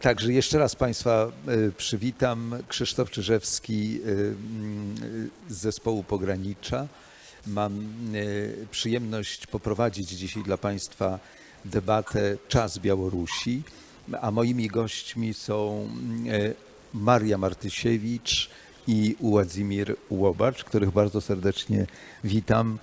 Także jeszcze raz Państwa przywitam. Krzysztof Czyżewski z zespołu Pogranicza. Mam przyjemność poprowadzić dzisiaj dla Państwa debatę Czas Białorusi, a moimi gośćmi są Maria Martysiewicz i Władimir Łobacz, których bardzo serdecznie witam.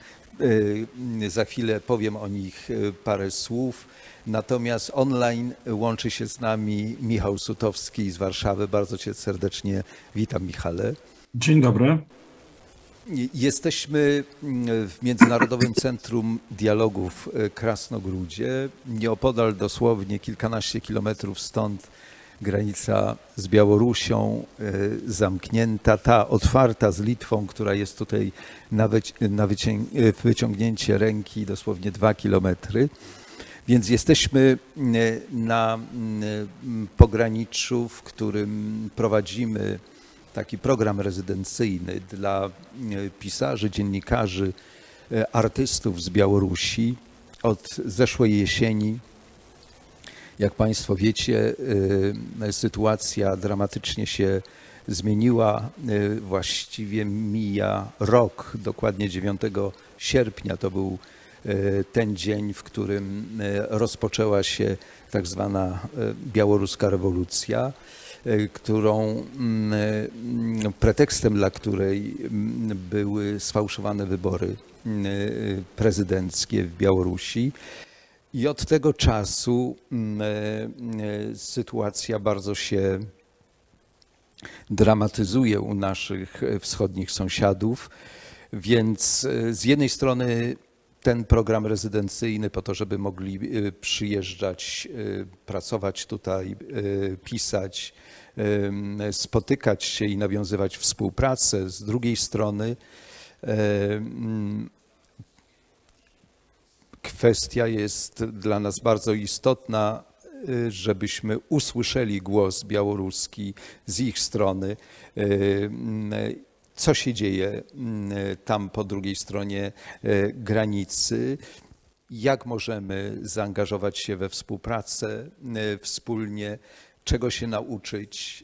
Za chwilę powiem o nich parę słów. Natomiast online łączy się z nami Michał Sutowski z Warszawy. Bardzo Cię serdecznie witam, Michale. Dzień dobry. Jesteśmy w Międzynarodowym Centrum Dialogu w Krasnogródzie. Nieopodal dosłownie kilkanaście kilometrów stąd granica z Białorusią zamknięta, ta otwarta z Litwą, która jest tutaj na, na wycią- wyciągnięcie ręki dosłownie dwa kilometry. Więc jesteśmy na pograniczu, w którym prowadzimy taki program rezydencyjny dla pisarzy, dziennikarzy, artystów z Białorusi od zeszłej jesieni. Jak Państwo wiecie, sytuacja dramatycznie się zmieniła. Właściwie mija rok, dokładnie 9 sierpnia to był ten dzień, w którym rozpoczęła się tak zwana białoruska rewolucja, którą pretekstem dla której były sfałszowane wybory prezydenckie w Białorusi. I od tego czasu sytuacja bardzo się dramatyzuje u naszych wschodnich sąsiadów. Więc z jednej strony ten program rezydencyjny po to, żeby mogli przyjeżdżać, pracować tutaj, pisać, spotykać się i nawiązywać współpracę. Z drugiej strony kwestia jest dla nas bardzo istotna, żebyśmy usłyszeli głos białoruski z ich strony. Co się dzieje tam po drugiej stronie granicy, jak możemy zaangażować się we współpracę wspólnie, czego się nauczyć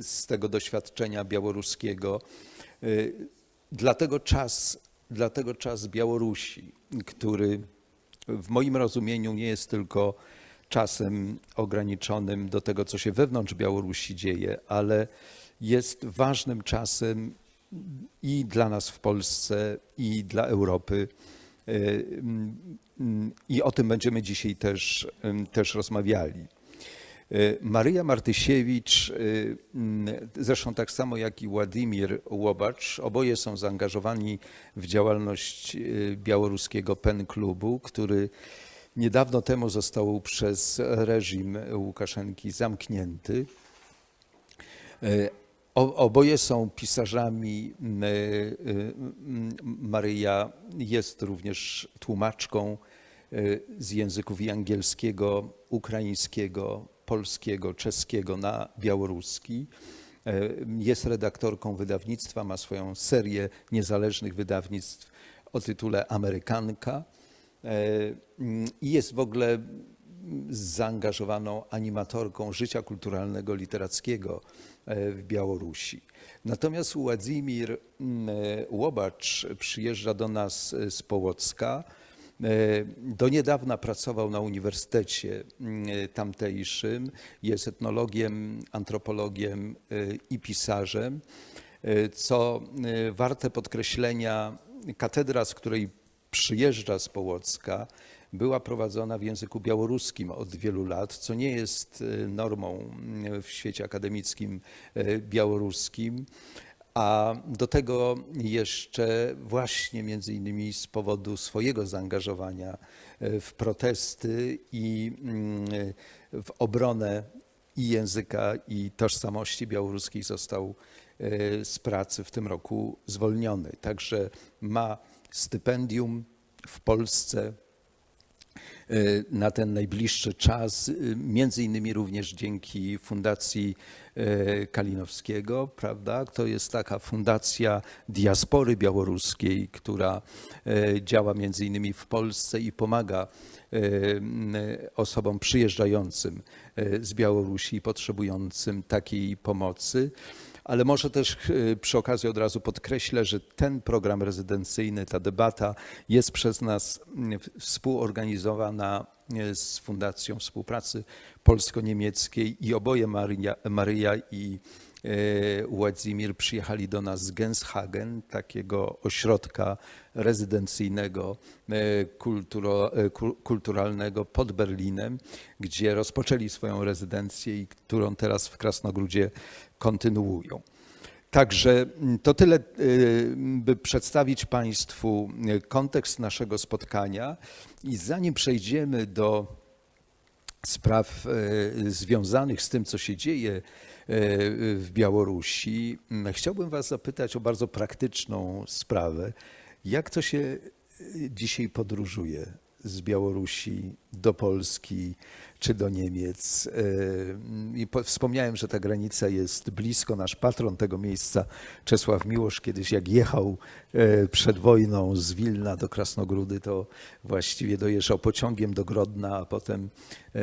z tego doświadczenia białoruskiego. Dlatego czas, dlatego czas Białorusi, który w moim rozumieniu nie jest tylko czasem ograniczonym do tego, co się wewnątrz Białorusi dzieje, ale jest ważnym czasem i dla nas w Polsce, i dla Europy. I o tym będziemy dzisiaj też, też rozmawiali. Maryja Martysiewicz, zresztą tak samo jak i Władimir Łobacz, oboje są zaangażowani w działalność białoruskiego PEN Klubu, który niedawno temu został przez reżim Łukaszenki zamknięty. Oboje są pisarzami. Maryja jest również tłumaczką z języków angielskiego, ukraińskiego, polskiego, czeskiego na białoruski. Jest redaktorką wydawnictwa, ma swoją serię niezależnych wydawnictw o tytule Amerykanka i jest w ogóle zaangażowaną animatorką życia kulturalnego, literackiego w Białorusi. Natomiast Władimir Łobacz przyjeżdża do nas z Połocka. Do niedawna pracował na uniwersytecie tamtejszym. Jest etnologiem, antropologiem i pisarzem. Co warte podkreślenia, katedra, z której przyjeżdża z Połocka, była prowadzona w języku białoruskim od wielu lat, co nie jest normą w świecie akademickim białoruskim. A do tego jeszcze właśnie między innymi z powodu swojego zaangażowania w protesty i w obronę i języka, i tożsamości białoruskiej został z pracy w tym roku zwolniony. Także ma stypendium w Polsce na ten najbliższy czas, y, między innymi również dzięki Fundacji y, Kalinowskiego, prawda? To jest taka fundacja diaspory białoruskiej, która działa między innymi w Polsce i pomaga osobom przyjeżdżającym z Białorusi i potrzebującym takiej pomocy. Ale może też e, przy okazji od razu podkreślę, że ten program rezydencyjny, ta debata jest przez nas współorganizowana e, z Fundacją Współpracy Polsko-Niemieckiej i oboje Maria, Maryja i e, Władimir przyjechali do nas z Genshagen, takiego ośrodka rezydencyjnego, kulturo, kulturalnego pod Berlinem, gdzie rozpoczęli swoją rezydencję i którą teraz w Krasnogródzie kontynuują. Także mm, to tyle, y, by przedstawić Państwu y, kontekst naszego spotkania. I zanim przejdziemy do spraw y, związanych z tym, co się dzieje w Białorusi, mm, chciałbym Was zapytać o bardzo praktyczną sprawę. Jak to się dzisiaj podróżuje z Białorusi do Polski? czy do Niemiec. E, I wspomniałem, że ta granica jest blisko. Nasz patron tego miejsca, Czesław Miłosz, kiedyś jak jechał e, przed wojną z Wilna do Krasnogródy, to właściwie dojeżdżał pociągiem do Grodna, a potem e,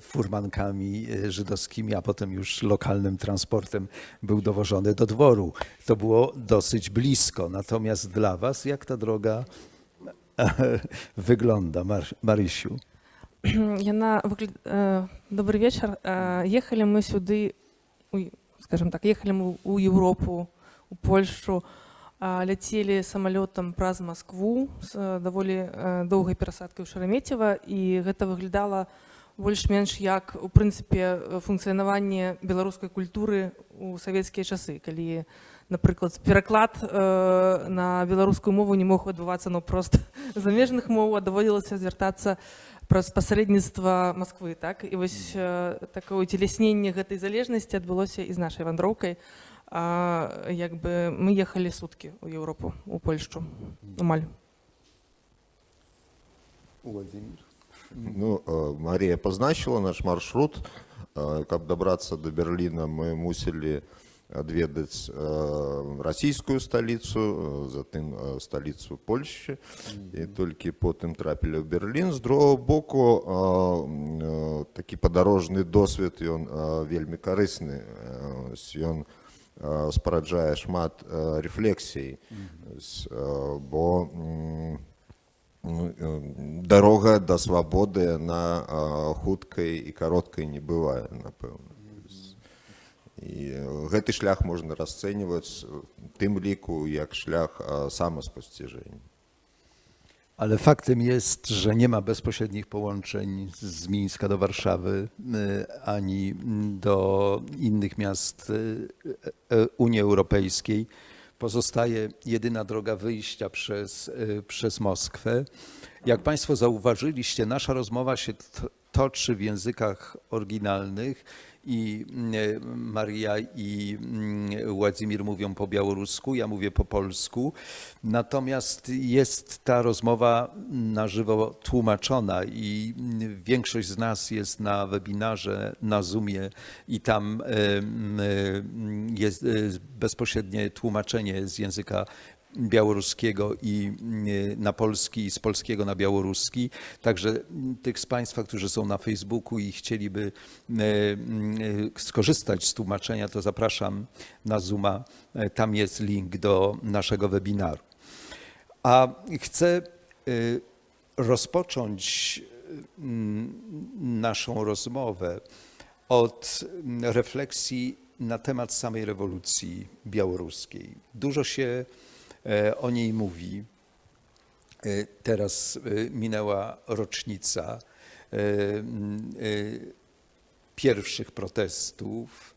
furmankami żydowskimi, a potem już lokalnym transportem był dowożony do dworu. To było dosyć blisko. Natomiast dla Was, jak ta droga wygląda, Marysiu? Яна выгля... Добрый вечар ехалі мы сюды скажем так ехалі мы у Еўропу у Польшу ляцелі самалётам праз Маскву з даволі доўгай перасадкай у шарамецева і гэта выглядала больш-менш як у прынцыпе функцыянаванне беларускай культуры у савецкія часы калі напрыклад пераклад на беларускую мову не мог адбывацца ну просто замежных моў даводзілася звяртацца праз пасрэдніцтва Масквы так? І вось такое уцелесненне гэтай залежнасці адбылося і з нашай вандроўкай. Як бы мы ехалі суткі ў Еўропу у Польшчу. Амаль. Ну, Марія позначила наш маршрут. Каб добрацца до Берліна, мы мусілі адведаць расійскую сталіцу затым сталіцу польшчы і толькі потым трапілі ў берлін з другого боку такі падарожны досвед ён вельмі карысны ён спараджае шмат рэфлексій бо дарога да свабоды на хуткай і кароткай не бывае напэўна і гэты шлях можна расцэньваць тым ліку як шлях самаспасціжэння Ale faktem jest, że nie ma bezpośrednich połączeń z Mińska do Warszawy ani do innych miast Unii Europejskiej. Pozostaje jedyna droga wyjścia przez, przez Moskwę. Jak Państwo zauważyliście, nasza rozmowa się toczy w językach oryginalnych i mm, Maria i mm, Władimir mówią po białorusku, ja mówię po polsku. Natomiast jest ta rozmowa na żywo tłumaczona i mm, większość z nas jest na webinarze, na Zoomie i tam jest bezpośrednie tłumaczenie z języka białoruskiego i na polski, i z polskiego na białoruski. Także tych z Państwa, którzy są na Facebooku i chcieliby skorzystać z tłumaczenia, to zapraszam na Zooma. Tam jest link do naszego webinaru. A chcę rozpocząć naszą rozmowę od refleksji na temat samej rewolucji białoruskiej. Dużo się E, o niej mówi. E, teraz e, minęła rocznica pierwszych protestów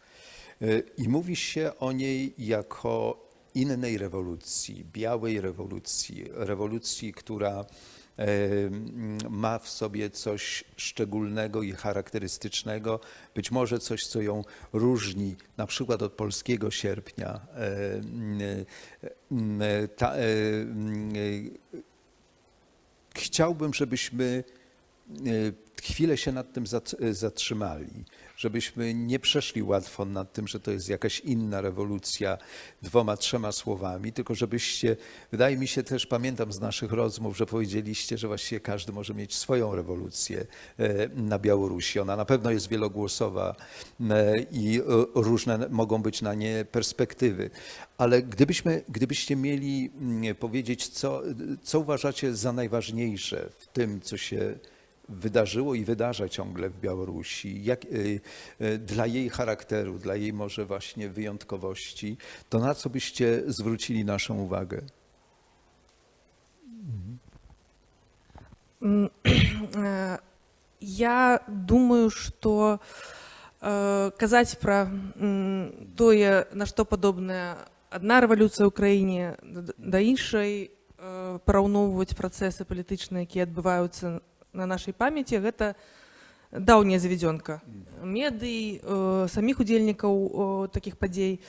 i mówi się o niej jako innej rewolucji, białej rewolucji, rewolucji, która ma w sobie coś szczególnego i charakterystycznego, być może coś, co ją różni na przykład od polskiego sierpnia. Ta, chciałbym, żebyśmy chwilę się nad tym zat- zatrzymali, żebyśmy nie przeszli łatwo nad tym, że to jest jakaś inna rewolucja dwoma, trzema słowami, tylko żebyście, wydaje mi się też, pamiętam z naszych rozmów, że powiedzieliście, że właściwie każdy może mieć swoją rewolucję e, na Białorusi. Ona na pewno jest wielogłosowa e, i e, różne mogą być na nie perspektywy. Ale gdybyśmy, gdybyście mieli mm, powiedzieć, co, co uważacie za najważniejsze w tym, co się wydarzyło i wydarza ciągle w Białorusi, jak, y, y, dla jej charakteru, dla jej może właśnie wyjątkowości, to na co byście zwrócili naszą uwagę? Э, Я думаю, што э, казаць пра м, тое, на што падобная адна рэвалюцыя ў краіне да- да іншай, э, параўноўваць працэсы палітычныя, якія адбываюцца на нашай памяці, гэта даўняя завядзёнка медый, э, саміх удзельнікаў э, такіх падзей.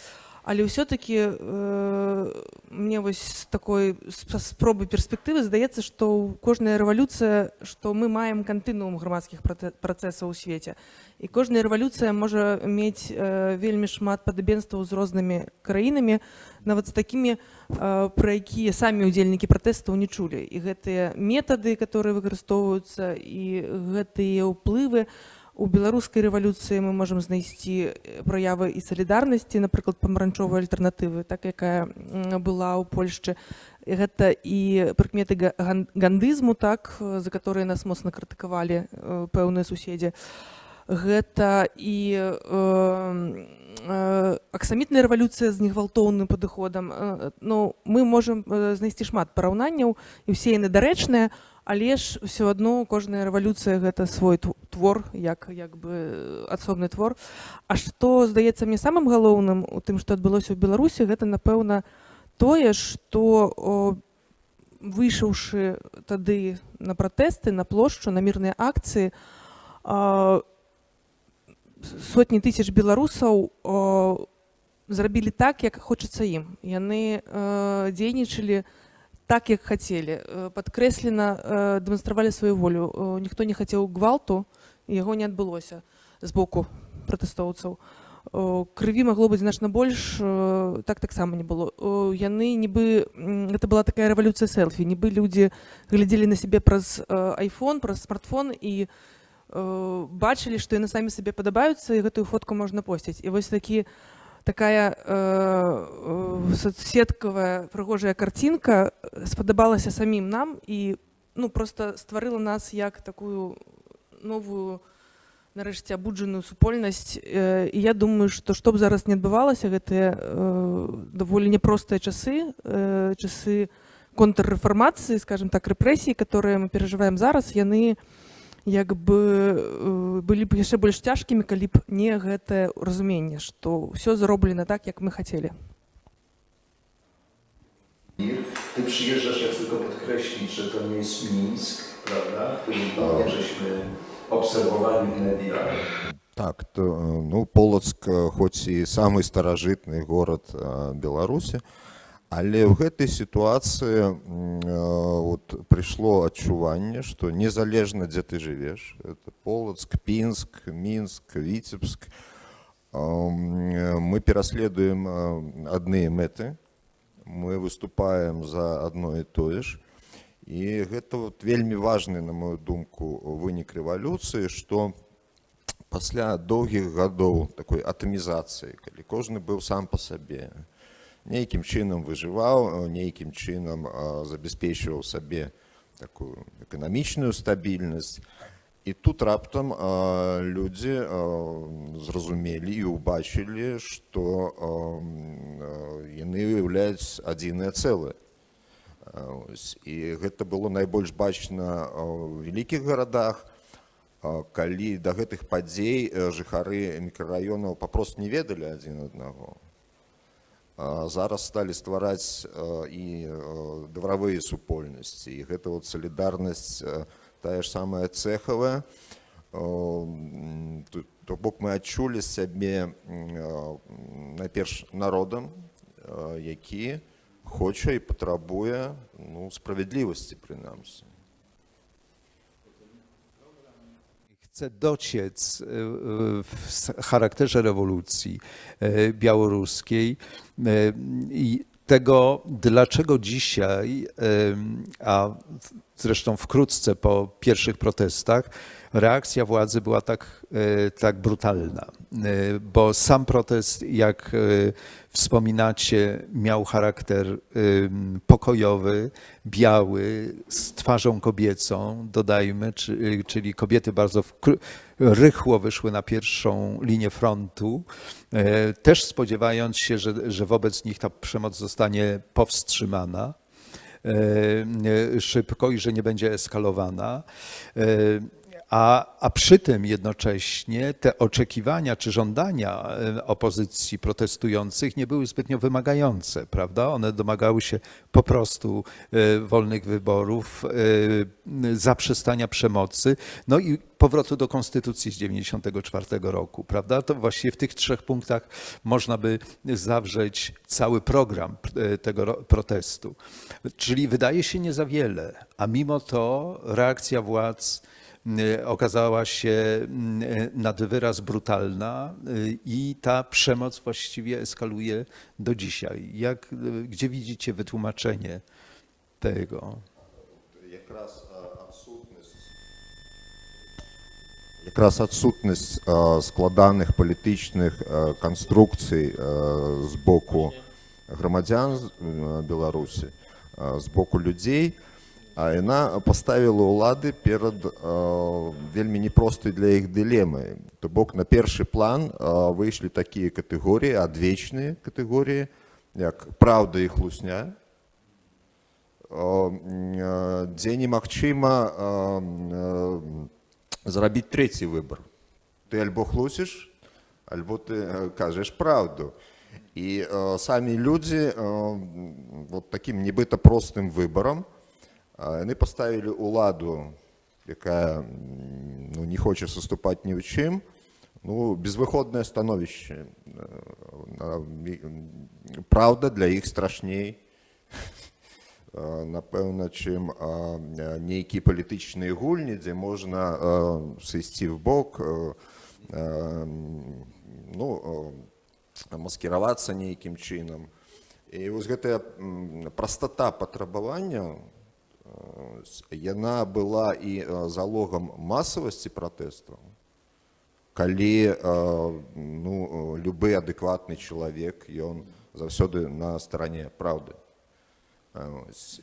Але ўсё-таки э, мне вось з такой сп- спробы перспектывы здаецца, што кожная рэвалюцыя, што мы маем кантынуум грамадскіх працэсаў у свеце. І кожная рэвалюцыя можа мець э, вельмі шмат падабенстваў з рознымі краінамі, нават з такімі, э, пра якія самі ўдзельнікі пратэстаў не чулі. І гэтыя метады, которые выкарыстоўваюцца і гэтыя ўплывы, у беларускай рэвалюцыі мы можам знайсці э, праявы і салідарнасці напрыклад памаранчовай альтэрнатывы так якая была ў польшчы. Гэта і прыкметы га- ган- гандызму так за которые нас моцна крытыкавалі э, пэўныя суседзі гэта і э, э, аксамітная рэвалюцыя з негвалтоўным падыходам. Э, ну мы можам знайсці шмат параўнанняў і ўсе яны дарэчныя але ж все адно кожная рэвалюцыя гэта свой тв- твор як як бы асобны твор. А што здаецца мне самым галоўным у тым што адбылося ў беларусі гэта напэўна тое што о, выйшаўшы тады на пратэсты на плошчу на мірныя акцыі сотні тысяч беларусаў зрабілі так як хочацца ім. Яны дзейнічалі так як хацелі. Падкрэслена дэманстравалі сваю волю. Ніхто не хацеў гвалту яго не адбылося з боку пратэстоўцаў. Крыві магло быць значна больш так таксама не было. Яны нібы гэта была такая рэвалюцыя селфі. Нібы людзі глядзелі на сябе праз iphone праз смартфон і э, бачылі што яны самі сабе падабаюцца і гэтую фотку можна посціць і вось такі такая э, э, соцсеткавая прыгожая карцінка спадабалася самім нам і ну просто стварыла нас як такую новую нарэшце абуджаную супольнасць э, і я думаю што што б зараз не адбывалася гэтыя э, даволі няпростыя часы э, часы контррэфармацыі скажем так рэпрэсіі которые мы перажываем зараз яны як бы э, былі б яшчэ больш цяжкімі калі б не гэтае разуменне што ўсё зроблена так як мы хацелі Ty przyjeżdżasz, jak tylko podkreślić, że to nie jest Mińsk, prawda? Który no. żeśmy obserwowali w mediach. Так, то, э, ну, Полацк, э, хоць і самы старажытны горад Беларусі, але ў гэтай сітуацыі э, вот, прыйшло адчуванне, што незалежна дзе ты жывеш, это Полацк, Пінск, Мінск, Віцебск, э, мы пераследуем э, адныя мэты, мы выступаем за адно і тое ж. І гэта вот вельмі важны, на мою думку, вынік рэвалюцыі, што пасля доўгіх гадоў такой атамізацыі, калі кожны быў сам па сабе, нейкім чынам выжываў, нейкім чынам а, забяспечваў сабе такую эканамічную стабільнасць. І тут раптам а, людзі зразумелі і ўбачылі, што яны ўяўляюць адзінае цэлае. І гэта было найбольш бачна ў вялікіх гарадах, калі да гэтых падзей э, жыхары мікрараёнаў папросту не ведалі адзін аднаго. Зараз сталі ствараць і дваравыя супольнасці. І гэта вот салідарнасць тая ж самая тут- То бок мы адчулі сябе найперш народам, які хоча і патрабуе ну, справядлівасці прынамсі. Chce dociec y, y, w charakterze rewolucji y, białoruskiej i tego, dlaczego dzisiaj, a zresztą wkrótce po pierwszych protestach, reakcja władzy była tak, tak brutalna. Bo sam protest, jak wspominacie, miał charakter pokojowy, biały, z twarzą kobiecą, dodajmy, y, czyli kobiety bardzo rychło wyszły na pierwszą linię frontu, e, też spodziewając się, że, że wobec nich ta przemoc zostanie powstrzymana e, e, szybko i że nie będzie eskalowana. A, a przy tym jednocześnie te oczekiwania czy żądania e, opozycji protestujących nie były zbytnio wymagające, prawda? One domagały się po prostu e, wolnych wyborów, e, zaprzestania przemocy, no i powrotu do konstytucji z 1994 roku, prawda? To właściwie w tych trzech punktach można by zawrzeć cały program tego ro- protestu. Czyli wydaje się nie za wiele, a mimo to reakcja władz okazała się y, nad wyraz brutalna y, i ta przemoc właściwie eskaluje do dzisiaj. Jak, y, gdzie widzicie wytłumaczenie tego? Якраз а, адсутнасць якраз адсутнасць а, складаных палітычных а, канструкцый а, з боку грамадзян з- а, Беларусі а, з боку людзей а яна паставіла ўлады перад а, вельмі непростай для іх дылемы то бок на першы план а, выйшлі такія катэгорыі адвечныя катэгорыі як праўда і хлусня э, дзе немагчыма э, э, зрабіць трэці выбар. Ты альбо хлусіш альбо ты э, кажаш праўду. І э, самі людзі э, вот таким нібыта простым выбарам э, яны паставілі ўладу якая ну, не хоча саступаць ні ў чым ну безвыходнае становішча праўда для іх страшней. Напэўна чым нейкія палітычныя гульні дзе можна сысці в бок ну маскіравацца нейкім чынам і вось гэтая прастата патрабавання яна была і залогам масавасці пратэстаў калі э, ну, любы адэкватны чалавек ён заўсёды на старане праўды.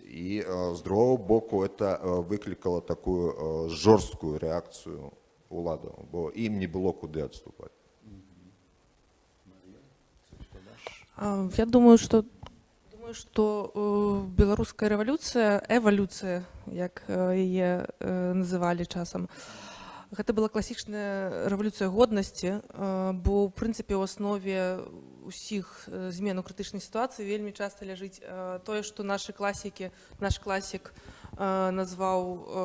І з другого боку это выклікала такую жорсткую рэакцыю уладаў бо ім не было куды адступаць. А, Я думаю, что думаю, что э, беларуская рэвалюцыя, эвалюцыя, як э, яе э, называлі часам. Гэта была класічная рэвалюцыя годнасці, бо ў прынцыпе ў аснове усіх змен у крытычнай сітуацыі вельмі часта ляжыць тое, што нашы класікі, наш класік назваў э,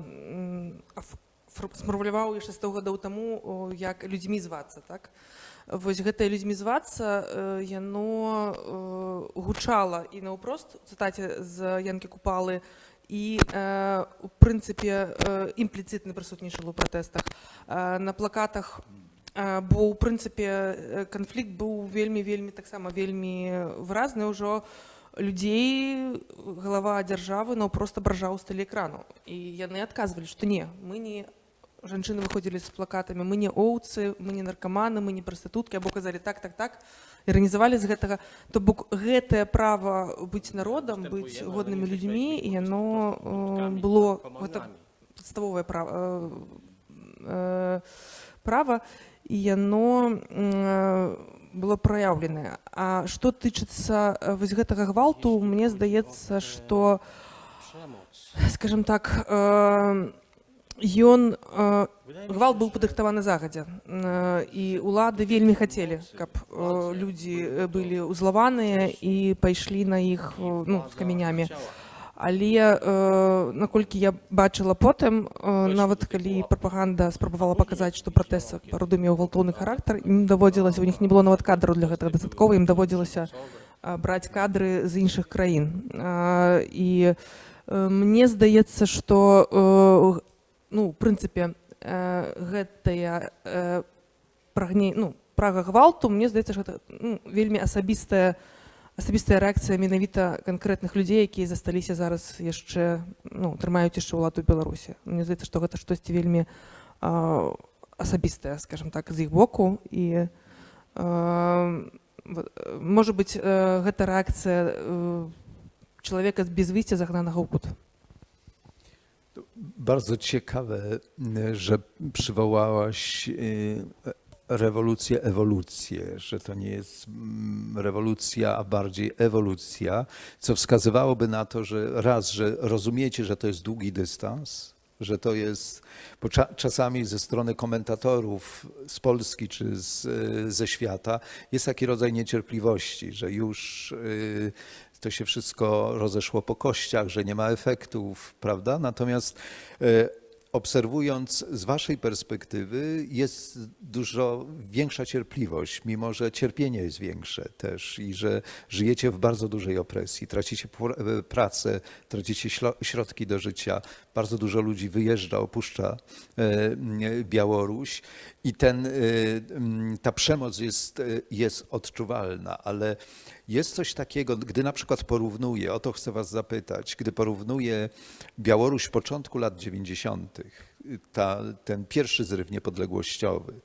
м, аф- фр- сфармуляваў яшчэ 100 гадоў таму, як людзьмі звацца, так? Вось гэтае людзьмі звацца э, яно э, гучала і наўпрост цытаце з янкі купалы і э, у прынцыпе э, імпліцытны прысутнічал у пратэстах. На плакатах бо ў прынцыпе канфлікт быў вельмі вельмі таксама вельмі выразны ўжо. Людзей галава дзяржавы наўпрост абражаў у стылі экрану і яны адказвалі што не мы не жанчыны выходзілі з плакатамі мы не оўцы мы не наркаманы мы не прастытуткі або казалі так так так іранізавалі з гэтага то бок гэтае права быць народам быць годнымі людзьмі і яно э, было гэта падставовае права э, права і яно э, было праяўленае А што тычыцца э, вось гэтага гвалту мне здаецца што скажем так э, ён э, гвалт быў падрыхтаваны загадзя э, і улады вельмі хацелі каб э, людзі э, былі ўзлаваныя і пайшлі на іх э, ну, з камянямі але э, наколькі я бачыла потым э, нават калі прапаганда спрабавала паказаць што пратэст пароду меў гвалтоўны характар ім даводзілася у них не было нават кадру для гэтага дастаткова ім даводзілася браць кадры з іншых краін. Э, і мне здаецца што э, ну, прынцыпе, э, гэтая э, прагне ну прага гвалту мне здаецца гэта ну, вельмі асабістая асабістая рэакцыя менавіта канкрэтных людзей якія засталіся зараз яшчэ ну трымаюць яшчэ ўладу беларусі. Мне здаецца што гэта штосьці вельмі э, асабістае скажем так з іх боку. І э, можа быць э, гэта рэакцыя э, чалавека без wyjścia загнанага ў кут Bardzo ciekawe, że przywołałaś y, rewolucję, ewolucję, że to nie jest mm, rewolucja, a bardziej ewolucja, co wskazywałoby na to, że raz, że rozumiecie, że to jest długi dystans, że to jest, bo cza, czasami ze strony komentatorów z Polski czy z, y, ze świata jest taki rodzaj niecierpliwości, że już y, to się wszystko rozeszło po kościach, że nie ma efektów, prawda? Natomiast y, obserwując z Waszej perspektywy, jest dużo większa cierpliwość, mimo że cierpienie jest większe też i że żyjecie w bardzo dużej opresji, tracicie pr- pracę, tracicie środki do życia. Bardzo dużo ludzi wyjeżdża, opuszcza e, Białoruś i ten, e, m, ta przemoc jest, e, jest odczuwalna, ale jest coś takiego, gdy na przykład porównuję, o to chcę Was zapytać, gdy porównuję Białoruś początku lat 90., ta, ten pierwszy zryw niepodległościowy,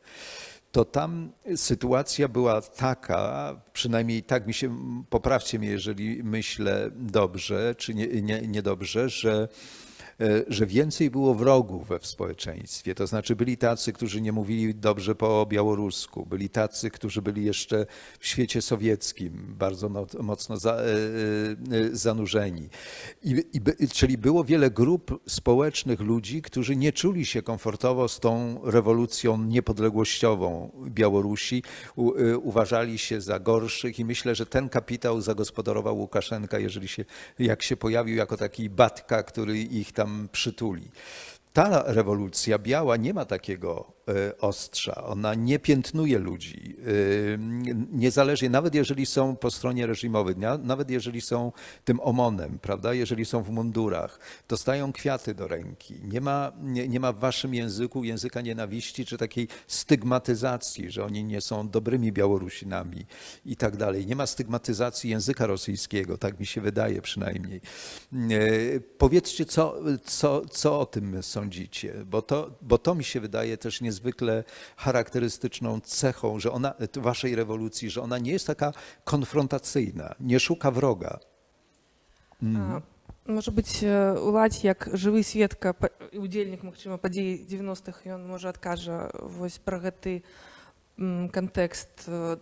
to tam sytuacja była taka, przynajmniej tak mi się, poprawcie mnie, jeżeli myślę dobrze, czy nie, nie, niedobrze, że e, że więcej było wrogów we społeczeństwie. To znaczy byli tacy, którzy nie mówili dobrze po białorusku, byli tacy, którzy byli jeszcze w świecie sowieckim bardzo no, mocno e, e, zanurzeni. I, i, czyli było wiele grup społecznych ludzi, którzy nie czuli się komfortowo z tą rewolucją niepodległościową Białorusi, u, e, uważali się za gorszych i myślę, że ten kapitał zagospodarował Łukaszenka, jeżeli się, jak się pojawił jako taki batka, który ich tam przytuli. Ta rewolucja biała nie ma takiego e, ostrza, ona nie piętnuje ludzi, e, niezależnie, nawet jeżeli są po stronie reżimowej, nawet jeżeli są tym omonem, prawda, jeżeli są w mundurach, dostają kwiaty do ręki. Nie ma, nie, nie ma w waszym języku języka nienawiści czy takiej stygmatyzacji, że oni nie są dobrymi Białorusinami i tak dalej. Nie ma stygmatyzacji języka rosyjskiego, tak mi się wydaje przynajmniej. E, Powiedzcie, co, co, co o tym sądzicie, bo to, bo to mi się wydaje też niezwykle charakterystyczną cechą, że ona, waszej rewolucji, że ona nie jest taka konfrontacyjna, nie szuka wroga. А, Можа быць э, уладзь як жывы сведка па- і удзельнік магчыма падзей 90-х ён можа адкажа вось пра гэты м, кантэкст э,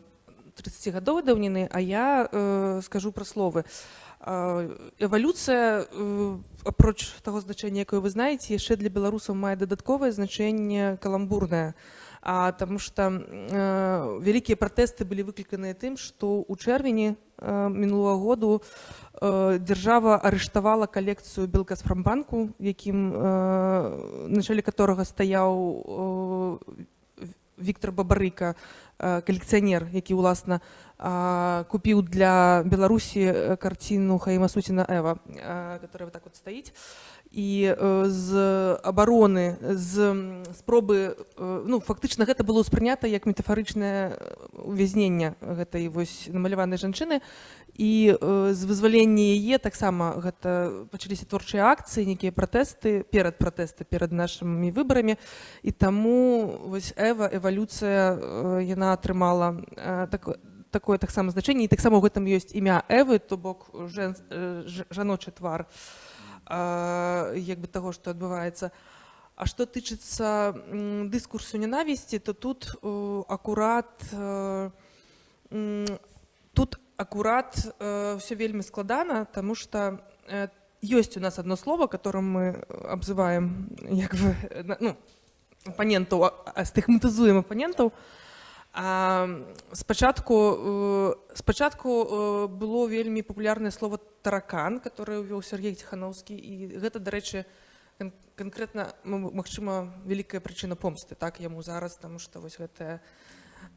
30гадовай даўніны а я э, скажу пра словы А, эвалюцыя э, апроч таго значэння якое вы знаеце яшчэ для беларусаў мае дадатковае значэнне каламбурнае а, таму што э, вялікія пратэсты былі выкліканыя тым што ў чэрвені э, мінулого году э, дзяржава арыштавала калекцыю белгазпрамбанку якім э, на чале которого стаяў э, Віктор Бабарыка, э, калекцыянер, які ўласна купіў для Беларусі э, карціну Хаіма Суціна Эва, э, которая вот так вот стаіць. І э, з абароны, з спробы, э, ну, фактычна гэта было ўспрынята як метафарычнае увязненне гэтай вось намаляванай жанчыны. І э, з вызвалення яе таксама гэта пачаліся творчыя акцыі, нейкія пратэсты перад пратэсты перад нашымі выбарамі. І таму вось эва эвалюцыя э, яна атрымала э, так, такое таксама значэнне і таксама ў гэтым ёсць імя эвы то бок жэн, э, жаночы твар э, як бы таго што адбываецца. А што тычыцца дыскурсу нянавісці то тут э, акурат э, тут акурат э, все вельмі складана тому что э, ёсць у нас одно слово которым мы абзываем як бы ну, апанентаў а- а стыгматызуем апанентаў. а, спачатку э, спачатку э, было вельмі папулярнае слово таракан которое ўвёў Сергей ціхановскі і гэта дарэчы кан канкрэтна м- магчыма вялікая прычына помсты так яму зараз тому что вось гэтая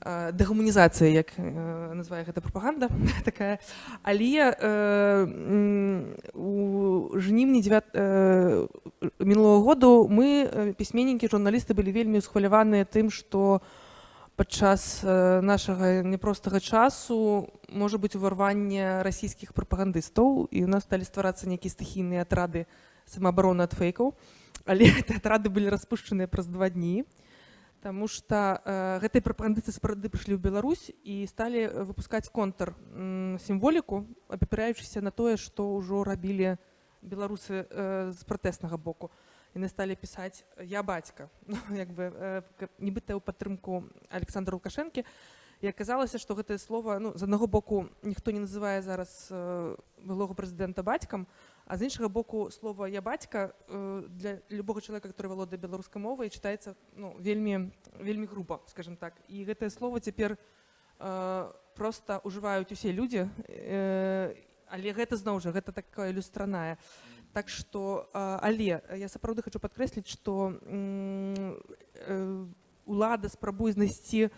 э, дэгуманізацыя як называе гэта прапаганда такая. Але э, у жніўні 9 э, мінулого году мы пісьменнікі журналісты былі вельмі схваляваныя тым што падчас нашага няпростага часу можа быць уварванне расійскіх прапагандыстаў і у нас сталі стварацца нейкія стыхійныя атрады самаабароны ад фэйкаў але гэты атрады былі распушчаныя праз два дні Таму што э, гэтыя прапагандысты сапраўды прыйшлі ў Беларусь і сталі выпускаць контр сімволіку, апіраючыся на тое, што ўжо рабілі беларусы э, з пратэснага боку. Яны сталі пісаць я бацька ну, як бы э, нібыта ў падтрымку Александра Лукашэнкі. І аказалася, што гэтае слово ну, з аднаго боку ніхто не называе зараз э, былога прэзідэнта бацькам, а з іншага боку слова я бацька э, для любога чалавека который валодае беларускай мовай чытаецца ну, вельмі вельмі груба скажем так. І гэтае слово цяпер э, просто ўжываюць усе людзі э, але гэта зноў жа гэта такая ілюстраная так что э, але я сапраўды хочу падкрэсліць что э, улада спрабуе знайсці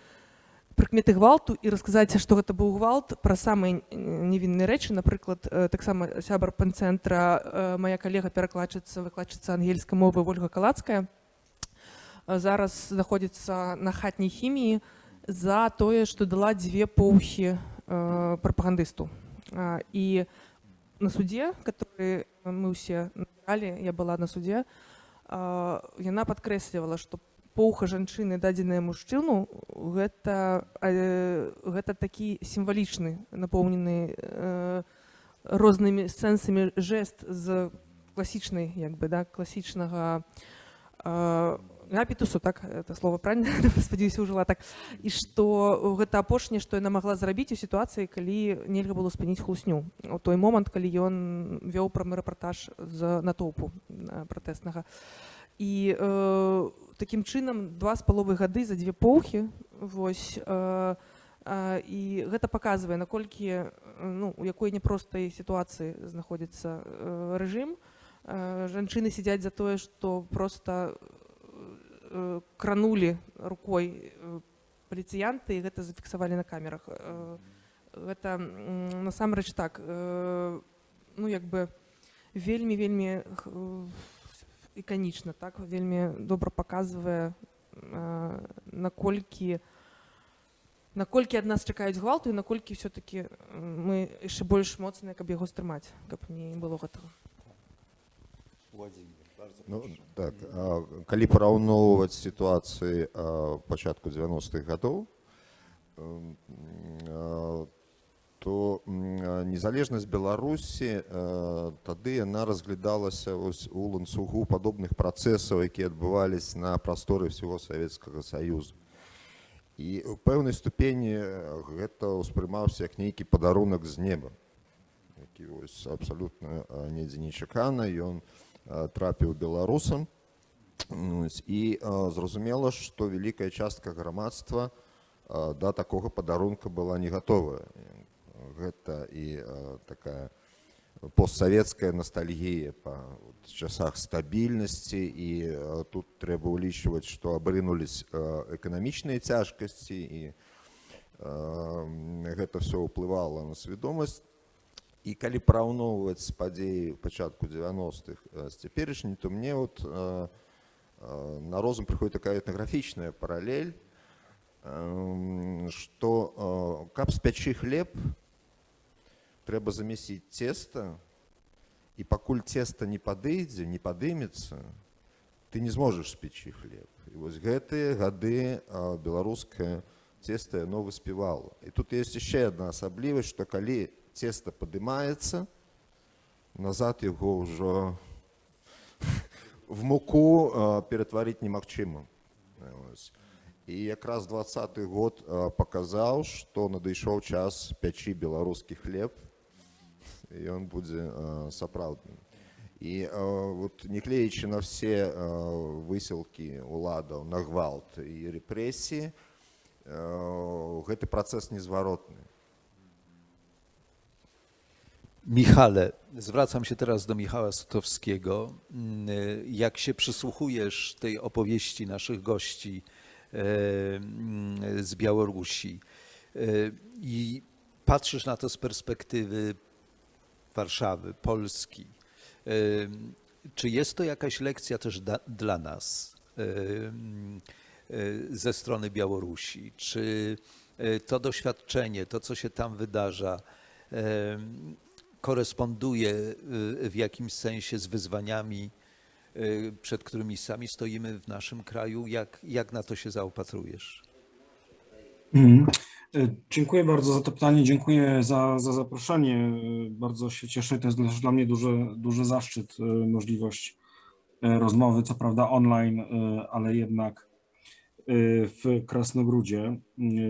прыкметы гвалту і расказаць што гэта быў гвалт пра самыя невінныя рэчы напрыклад э, таксама сябар панцэнтра э, моя калега перакладчыца выкладчыца ангельскай мовы ольга калацкая э, зараз знаходзіцца на хатняй хіміі за тое што дала дзве поўхі э, прапагандысту э, і на суде который мы ўсе набіралі я была на суде э, яна падкрэслівала што поўха жанчыны дадзеная мужчыну гэта э, гэта такі сімвалічны напоўнены э, рознымі сэнсамі жест з класічнай як бы да класічнага гапітусу так это слово правильно спадзяюся ужыла так. І што гэта апошняе што яна магла зрабіць у сітуацыі калі нельга было спыніць хлусню. У той момант калі ён вёў прамы рэпартаж з натоўпу э, пратэснага. І э, такім чынам два з паловы гады за дзве поўхі вось э, э, і гэта паказвае наколькі э, ну у якой няпростай сітуацыі знаходзіцца э, рэжым. Э, жанчыны сядзяць за тое што просто э, кранулі рукой э, паліцыянты і гэта зафіксавалі на камерах. Э, гэта м, насамрэч так э, ну як бы вельмі вельмі э, іканічна так вельмі добра паказвае э, наколькі наколькі ад нас чакаюць гвалту і наколькі все-таки мы яшчэ больш моцныя каб яго стрымаць каб не было гэтага Ну, так, а, калі параўноўваць сітуацыі пачатку 90-х гадоў, то незалежнасць Беларусі тады яна разглядалася у ланцугу падобных працэсаў, якія адбывались на прасторы всего Савецкага Саюзу. І ў пэўнай ступені гэта ўспрымаўся як нейкі падарунак з неба, які вось абсалютна недзе нечакана, ён а, трапіў беларусам. Вось, І а, зразумела, што вялікая частка грамадства а, да такога падарунка была не гатовая. Гэта і такая постсавецкая ностальгія па часах стабільнасці і тут трэба ўлічваць, што абрынулись эканамічныя цяжкасці і гэта все ўплывала на свядомасць і калі параўноўваць падзеі пачатку 90-х з цяперашняй то мне вот э, э, на розум прыходит такая этнаграфічная паралель что э, каб спячы хлеб трэба замесіць цеста і пакуль цеста не падыдзе не падымецца ты не зможаш спечы хлеб. І вось гэтыя гады э, беларускае цеста яно выспевала і тут есть яшчэ одна асаблівасць что калі цеста падымаецца назад яго ўжо в муку ператварыць немагчыма і якраз двадцаты год паказаў што надышоў час пячы беларускі хлеб ён будзе сапраўдным і вот не клеячы на все высілкі уладаў на гвалт і рэпрэсіі гэты працэс незваротны Michale, zwracam się teraz do Michała Sutowskiego. Mm, Jak się przysłuchujesz tej opowieści naszych gości mm, z Białorusi. E, I patrzysz na to z perspektywy Warszawy, Polski. E, czy jest to jakaś lekcja też da, dla nas ze strony Białorusi? Czy to doświadczenie, to co się tam wydarza, koresponduje w jakimś sensie z wyzwaniami, przed którymi sami stoimy w naszym kraju? Jak, jak na to się zaopatrujesz? Mhm. Dziękuję bardzo za to pytanie, dziękuję za, za zaproszenie. Bardzo się cieszę, to jest dla mnie duży, duży zaszczyt, możliwość rozmowy, co prawda online, ale jednak w Krasnogródzie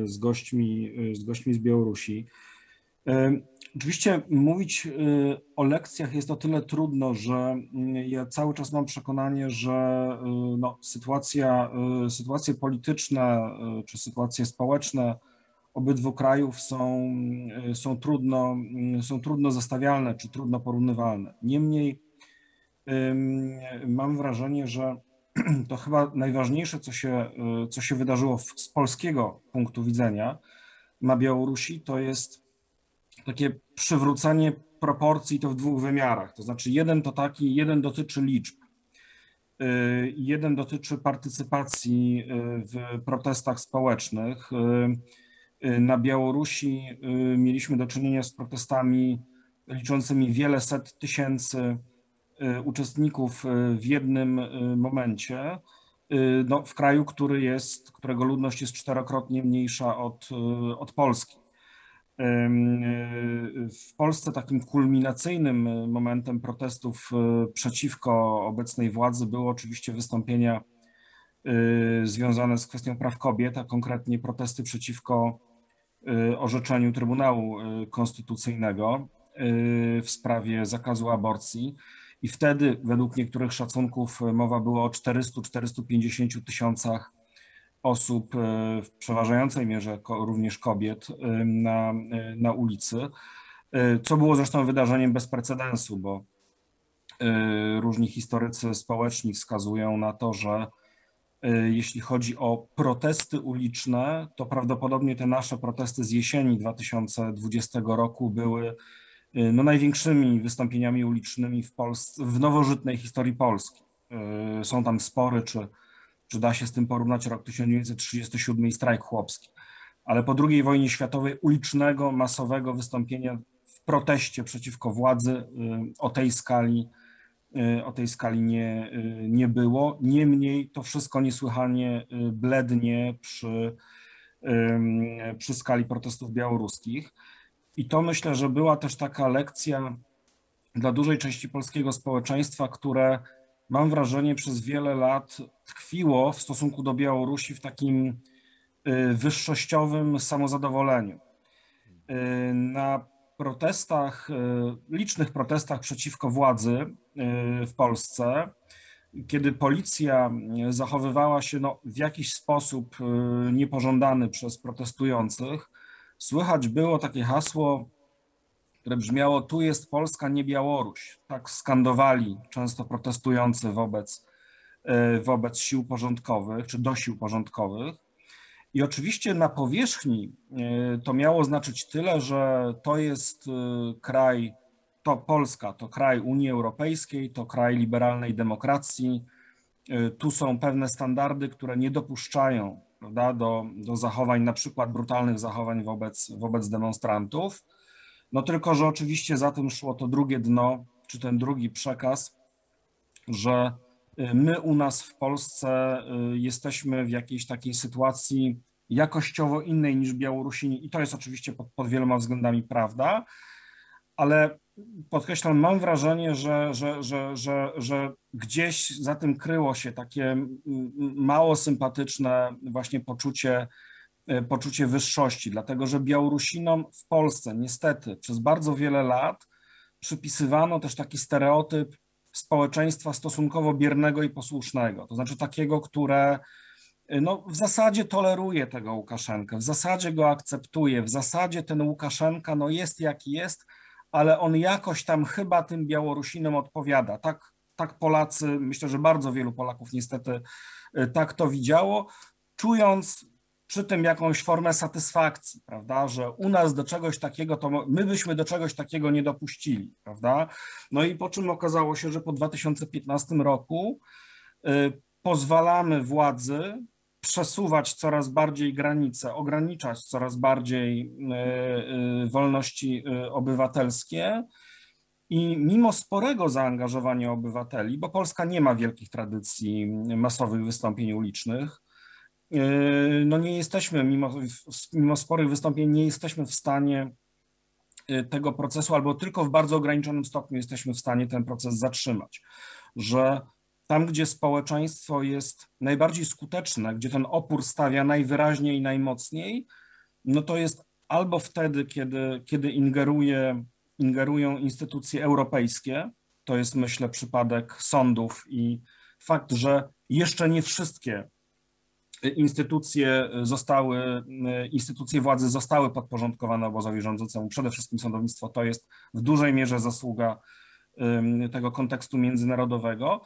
z gośćmi, z gośćmi z Białorusi. Oczywiście mówić o lekcjach jest o tyle trudno, że ja cały czas mam przekonanie, że no, sytuacja, sytuacje polityczne czy sytuacje społeczne obydwu krajów są, są, trudno, są trudno zestawialne czy trudno porównywalne. Niemniej mam wrażenie, że to chyba najważniejsze, co się, co się wydarzyło z polskiego punktu widzenia na Białorusi, to jest takie przywrócenie proporcji to w dwóch wymiarach. To znaczy, jeden to taki, jeden dotyczy liczb. Jeden dotyczy partycypacji w protestach społecznych. Na Białorusi mieliśmy do czynienia z protestami liczącymi wiele set tysięcy uczestników w jednym momencie. No, w kraju, który jest, którego ludność jest czterokrotnie mniejsza od, od Polski. W Polsce takim kulminacyjnym momentem protestów przeciwko obecnej władzy były oczywiście wystąpienia związane z kwestią praw kobiet, a konkretnie protesty przeciwko orzeczeniu Trybunału Konstytucyjnego w sprawie zakazu aborcji. I wtedy, według niektórych szacunków, mowa była o 400-450 tysiącach osób, w przeważającej mierze również kobiet, na, na ulicy, co było zresztą wydarzeniem bez precedensu, bo różni historycy społeczni wskazują na to, że jeśli chodzi o protesty uliczne, to prawdopodobnie te nasze protesty z jesieni 2020 roku były no, największymi wystąpieniami ulicznymi w, Polsce, w nowożytnej historii Polski. Są tam spory, czy, czy da się z tym porównać rok 1937 i strajk chłopski. Ale po II wojnie światowej ulicznego, masowego wystąpienia w proteście przeciwko władzy o tej skali, o tej skali nie, nie było. Niemniej to wszystko niesłychanie blednie przy, przy skali protestów białoruskich. I to myślę, że była też taka lekcja dla dużej części polskiego społeczeństwa, które mam wrażenie przez wiele lat tkwiło w stosunku do Białorusi w takim wyższościowym samozadowoleniu. Na protestach, licznych protestach przeciwko władzy w Polsce, kiedy policja zachowywała się no, w jakiś sposób niepożądany przez protestujących, słychać było takie hasło, które brzmiało: Tu jest Polska, nie Białoruś. Tak skandowali często protestujący wobec, wobec sił porządkowych czy do sił porządkowych. I oczywiście na powierzchni to miało znaczyć tyle, że to jest kraj, to Polska, to kraj Unii Europejskiej, to kraj liberalnej demokracji. Tu są pewne standardy, które nie dopuszczają prawda, do, do zachowań, na przykład brutalnych zachowań wobec, wobec demonstrantów. No tylko, że oczywiście za tym szło to drugie dno, czy ten drugi przekaz, że my u nas w Polsce jesteśmy w jakiejś takiej sytuacji jakościowo innej niż Białorusini i to jest oczywiście pod, pod wieloma względami prawda, ale podkreślam, mam wrażenie, że, że, że, że, że gdzieś za tym kryło się takie mało sympatyczne właśnie poczucie, poczucie wyższości, dlatego że Białorusinom w Polsce niestety przez bardzo wiele lat przypisywano też taki stereotyp społeczeństwa stosunkowo biernego i posłusznego, to znaczy takiego, które no, w zasadzie toleruje tego Łukaszenkę, w zasadzie go akceptuje, w zasadzie ten Łukaszenka no, jest jaki jest, ale on jakoś tam chyba tym Białorusinom odpowiada. Tak, tak Polacy, myślę, że bardzo wielu Polaków niestety tak to widziało. czując przy tym jakąś formę satysfakcji, prawda, że u nas do czegoś takiego, to my byśmy do czegoś takiego nie dopuścili, prawda. No i po czym okazało się, że po 2015 roku y, pozwalamy władzy przesuwać coraz bardziej granice, ograniczać coraz bardziej y, y, wolności obywatelskie. I mimo sporego zaangażowania obywateli, bo Polska nie ma wielkich tradycji masowych wystąpień ulicznych, no nie jesteśmy, mimo, mimo sporych wystąpień, nie jesteśmy w stanie y, tego procesu, albo tylko w bardzo ograniczonym stopniu jesteśmy w stanie ten proces zatrzymać. Że tam, gdzie społeczeństwo jest najbardziej skuteczne, gdzie ten opór stawia najwyraźniej i najmocniej, no to jest albo wtedy, kiedy, kiedy ingeruje, ingerują instytucje europejskie, to jest myślę przypadek sądów i fakt, że jeszcze nie wszystkie instytucje zostały, instytucje władzy zostały podporządkowane obozowi rządzącemu, przede wszystkim sądownictwo, to jest w dużej mierze zasługa tego kontekstu międzynarodowego.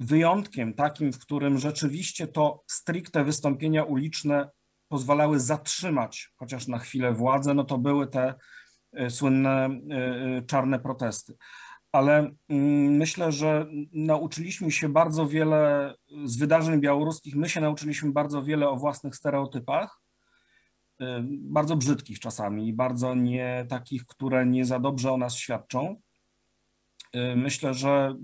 Wyjątkiem takim, w którym rzeczywiście to stricte wystąpienia uliczne pozwalały zatrzymać chociaż na chwilę władzę, no to były te y, słynne y, y, czarne protesty. Ale mm, myślę, że nauczyliśmy się bardzo wiele z wydarzeń białoruskich. My się nauczyliśmy bardzo wiele o własnych stereotypach, bardzo brzydkich czasami, bardzo nie takich, które nie za dobrze o nas świadczą. Y, myślę, że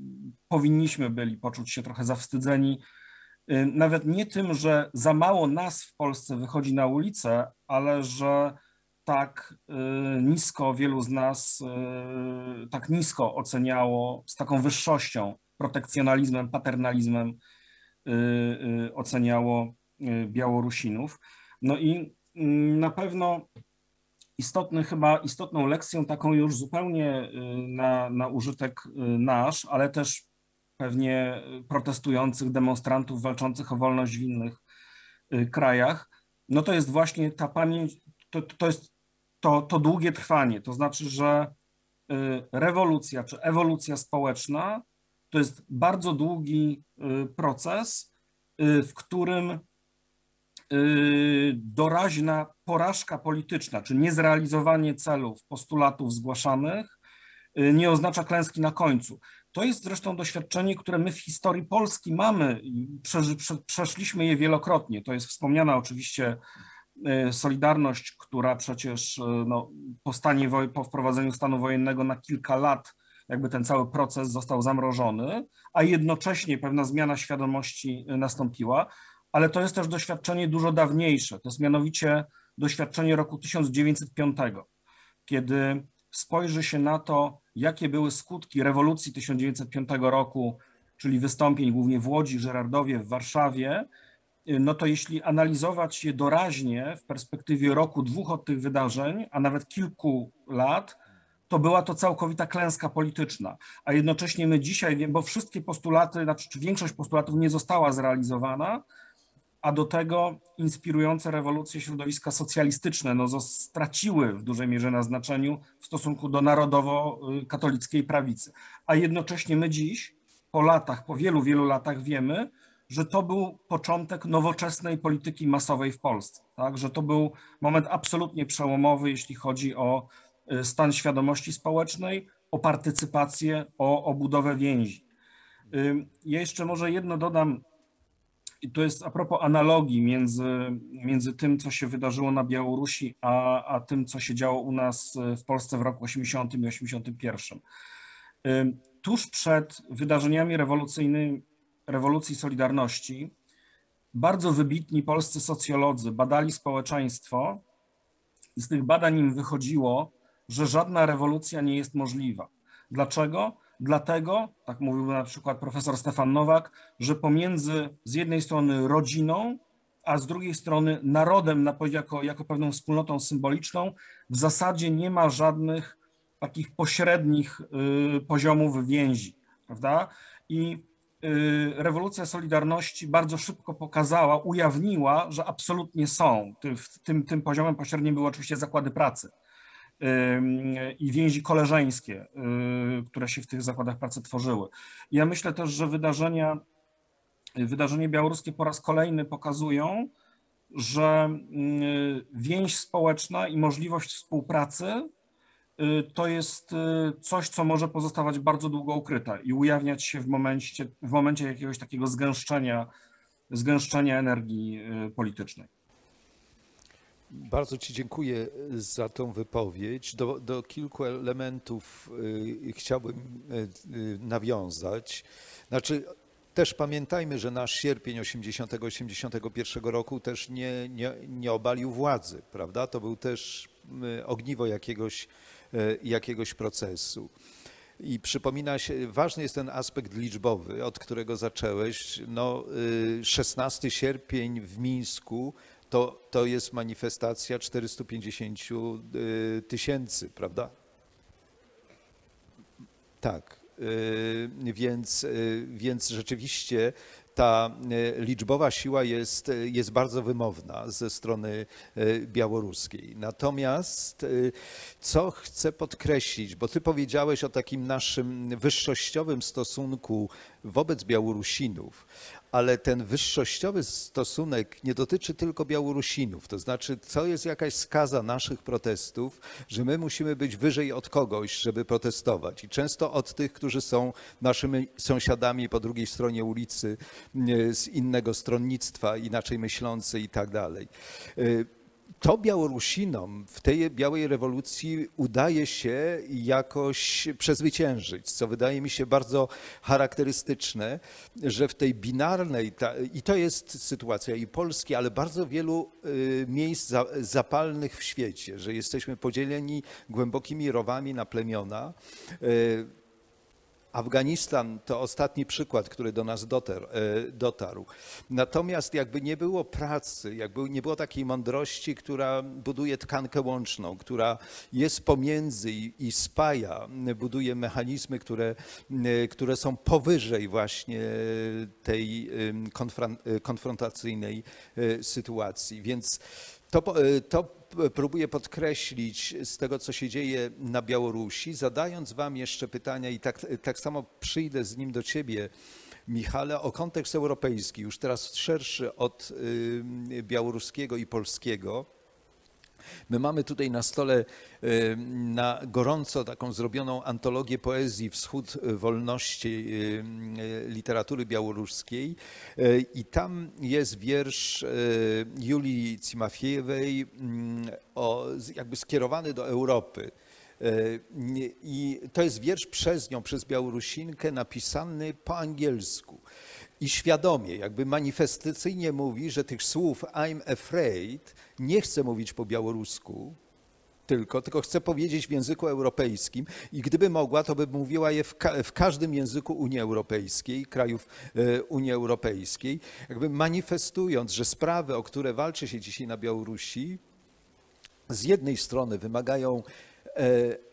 powinniśmy byli poczuć się trochę zawstydzeni, y, nawet nie tym, że za mało nas w Polsce wychodzi na ulicę, ale że tak y, nisko wielu z nas tak nisko oceniało z taką wyższością, protekcjonalizmem, paternalizmem oceniało Białorusinów. No i mm, na pewno istotny, chyba istotną lekcją, taką już zupełnie y, na, na użytek y, nasz, ale też pewnie protestujących demonstrantów walczących o wolność w innych y, krajach, no to jest właśnie ta pamięć, to, to jest to, to długie trwanie, to znaczy, że rewolucja czy ewolucja społeczna to jest bardzo długi proces, w którym Y, doraźna porażka polityczna, czy niezrealizowanie celów, postulatów zgłaszanych, y, nie oznacza klęski na końcu. To jest zresztą doświadczenie, które my w historii Polski mamy, przeszliśmy je wielokrotnie. To jest wspomniana oczywiście y, Solidarność, która przecież no, po, stanie, po wprowadzeniu stanu wojennego na kilka lat jakby ten cały proces został zamrożony, a jednocześnie pewna zmiana świadomości nastąpiła ale to jest też doświadczenie dużo dawniejsze. To jest mianowicie doświadczenie roku 1905, kiedy spojrzy się na to, jakie były skutki rewolucji 1905 roku, czyli wystąpień głównie w Łodzi, Żerardowie, w Warszawie, no to jeśli analizować je doraźnie w perspektywie roku, dwóch od tych wydarzeń, a nawet kilku lat, to była to całkowita klęska polityczna. A jednocześnie my dzisiaj, bo wszystkie postulaty, znaczy czy większość postulatów nie została zrealizowana, a do tego inspirujące rewolucje środowiska socjalistyczne no, straciły w dużej mierze na znaczeniu w stosunku do narodowo-katolickiej prawicy. A jednocześnie my dziś, po latach, po wielu, wielu latach wiemy, że to był początek nowoczesnej polityki masowej w Polsce, tak? że to był moment absolutnie przełomowy, jeśli chodzi o y, stan świadomości społecznej, o partycypację, o, o budowę więzi. Ja jeszcze może jedno dodam i to jest a propos analogii między, między tym, co się wydarzyło na Białorusi, a, a tym, co się działo u nas w Polsce w roku 80 i 81. Tuż przed wydarzeniami rewolucyjnymi, rewolucji Solidarności, bardzo wybitni polscy socjolodzy badali społeczeństwo i z tych badań im wychodziło, że żadna rewolucja nie jest możliwa. Dlaczego? Dlatego, tak mówił na przykład profesor Stefan Nowak, że pomiędzy z jednej strony rodziną, a z drugiej strony narodem jako, jako pewną wspólnotą symboliczną, w zasadzie nie ma żadnych takich pośrednich y, poziomów więzi, prawda? I rewolucja Solidarności bardzo szybko pokazała, ujawniła, że absolutnie są. Tym, tym, poziomem pośrednim były oczywiście zakłady pracy i więzi koleżeńskie, y, które się w tych zakładach pracy tworzyły. Ja myślę też, że wydarzenia, wydarzenia białoruskie po raz kolejny pokazują, że mm, więź społeczna i możliwość współpracy y, to jest y, coś, co może pozostawać bardzo długo ukryte i ujawniać się w momencie, w momencie jakiegoś takiego zgęszczenia, zgęszczenia energii y, politycznej. Bardzo Ci dziękuję za tą wypowiedź. Do, do kilku elementów y, chciałbym y, y, nawiązać. Znaczy, też pamiętajmy, że nasz sierpień 80-81 roku też nie, nie, nie obalił władzy, prawda? To był też y, ogniwo jakiegoś, y, jakiegoś procesu. I przypomina się, ważny jest ten aspekt liczbowy, od którego zacząłeś. No, y, 16 sierpień w Mińsku to, to jest manifestacja 450 y, tysięcy, prawda? Tak. Y, Więc, y, więc rzeczywiście ta y, liczbowa siła jest, y, jest bardzo wymowna ze strony y, białoruskiej. Natomiast co chcę podkreślić, bo ty powiedziałeś o takim naszym wyższościowym stosunku wobec Białorusinów, ale ten wyższościowy stosunek nie dotyczy tylko Białorusinów. To znaczy, co jest jakaś skaza naszych protestów, że my musimy być wyżej od kogoś, żeby protestować. I często od tych, którzy są naszymi sąsiadami po drugiej stronie ulicy, z innego stronnictwa, inaczej myślący i tak dalej. Y, to Białorusinom w tej białej rewolucji udaje się jakoś przezwyciężyć, co wydaje mi się bardzo charakterystyczne, że w tej binarnej, i to jest sytuacja i Polski, ale bardzo wielu y, miejsc za, zapalnych w świecie, że jesteśmy podzieleni głębokimi rowami na plemiona. Afganistan to ostatni przykład, który do nas dotarł, e, dotarł. Natomiast jakby nie było pracy, jakby nie było takiej mądrości, która buduje tkankę łączną, która jest pomiędzy i, spaja, buduje mechanizmy, które, e, które są powyżej właśnie tej e, konfrontacyjnej sytuacji. Więc to, to próbuję podkreślić z tego, co się dzieje na Białorusi, zadając Wam jeszcze pytania i tak, tak samo przyjdę z nim do Ciebie, Michale, o kontekst europejski, już teraz szerszy od y, białoruskiego i polskiego. My mamy tutaj na stole y, na gorąco taką zrobioną antologię poezji Wschód Wolności y, y, literatury białoruskiej i tam jest wiersz Julii Cimafiejewej mm, o, jakby skierowany do Europy. I to jest wiersz przez nią, przez Białorusinkę, napisany po angielsku. I świadomie, jakby manifestacyjnie mówi, że tych słów I'm afraid nie chce mówić po białorusku, tylko, tylko chcę powiedzieć w języku europejskim i gdyby mogła, to by mówiła je w, ka- w każdym języku Unii Europejskiej, krajów e, Unii Europejskiej, jakby manifestując, że sprawy, o które walczy się dzisiaj na Białorusi, z jednej strony wymagają e,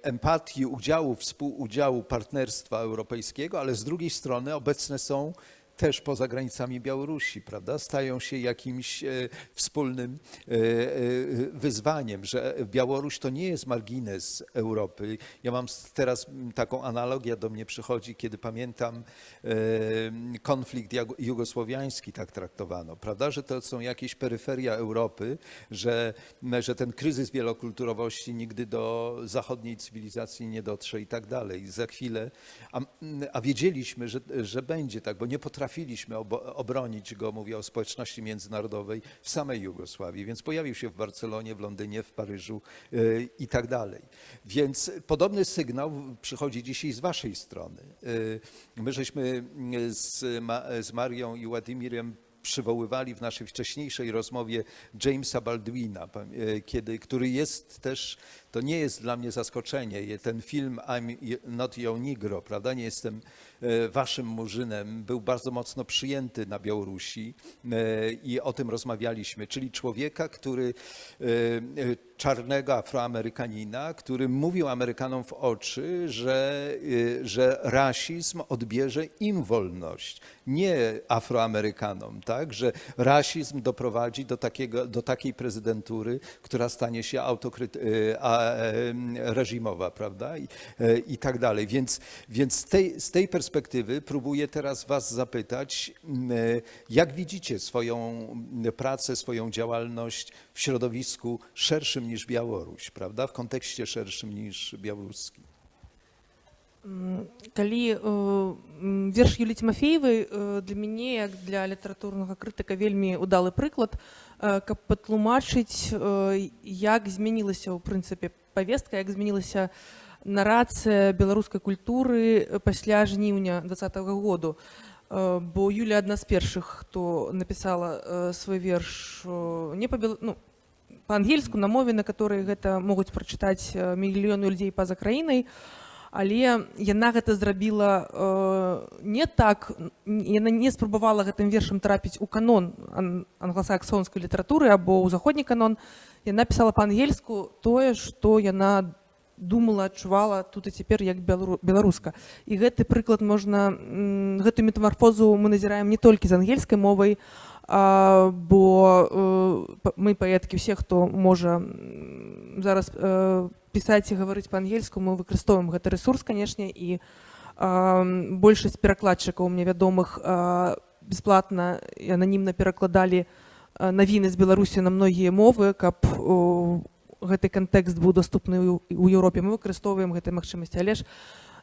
empatii, udziału, współudziału partnerstwa europejskiego, ale z drugiej strony obecne są też poza granicami Białorusi, prawda? Stają się jakimś e, wspólnym e, e, wyzwaniem, że Białoruś to nie jest margines Europy. Ja mam teraz taką analogię, do mnie przychodzi, kiedy pamiętam konflikt jugosłowiański tak traktowano, prawda? Że to są jakieś peryferia Europy, że, że ten kryzys wielokulturowości nigdy do zachodniej cywilizacji nie dotrze i tak dalej. Za chwilę, a, a wiedzieliśmy, że, że będzie tak, bo nie potrafiliśmy obronić go, mówię o społeczności międzynarodowej w samej Jugosławii, więc pojawił się w Barcelonie, w Londynie, w Paryżu y, i tak dalej. Więc podobny sygnał przychodzi dzisiaj z waszej strony. Y, My żeśmy z, Ma, z Marią i Władimirem przywoływali w naszej wcześniejszej rozmowie Jamesa Baldwina, e, kiedy, który jest też, to nie jest dla mnie zaskoczenie, ten film I'm not your Negro, prawda, nie jestem e, waszym murzynem, był bardzo mocno przyjęty na Białorusi e, i o tym rozmawialiśmy, czyli człowieka, który e, czarnego Afroamerykanina, który mówił Amerykanom w oczy, że, że rasizm odbierze im wolność, nie Afroamerykanom, tak? że rasizm doprowadzi do, takiego, do takiej prezydentury, która stanie się autokryty, e, a, em, reżimowa, prawda? I, e, i tak dalej. Więc, więc z, tej, z tej perspektywy próbuję teraz Was zapytać, m, e, jak widzicie swoją m, pracę, swoją działalność w środowisku szerszym niż Białoruś, prawda? W kontekście szerszym niż białoruski. калі э, м, верш Юлі Тимофеевай э, для мяне як для літаратурнага крытыка вельмі удалы прыклад э, каб патлумачыць э, як змянілася ў прынцыпе павестка як змянілася нарацыя беларускай культуры э, пасля жніўня двадцатого году. Э, бо Юля адна з першых хто напісала э, свой верш э, не па бел... ну, па-ангельску на мове на которой гэта могуць прачытаць э, мільёны людзей па-за краінай але яна гэта зрабіла э, не так яна не спрабавала гэтым вершам трапіць у канон ан- англасаксонскай літаратуры або ў заходні канон. Яна пісала па-ангельску тое што яна думала адчувала тут і цяпер як белару- беларуска. І гэты прыклад можна гэтую метамарфозу мы назіраем не толькі з ангельскай мовай а, бо э, мы паэткі ўсе хто можа зараз э, пісаць і гаварыць па-ангельску мы выкарыстоўваем гэты рэсурс канешне і а, большасць перакладчыкаў мне вядомых а, бясплатна і ананімна перакладалі навіны з беларусі на многія мовы каб о, гэты кантэкст быў доступны у Еўропе мы выкарыстоўваем гэтай магчымасці але ж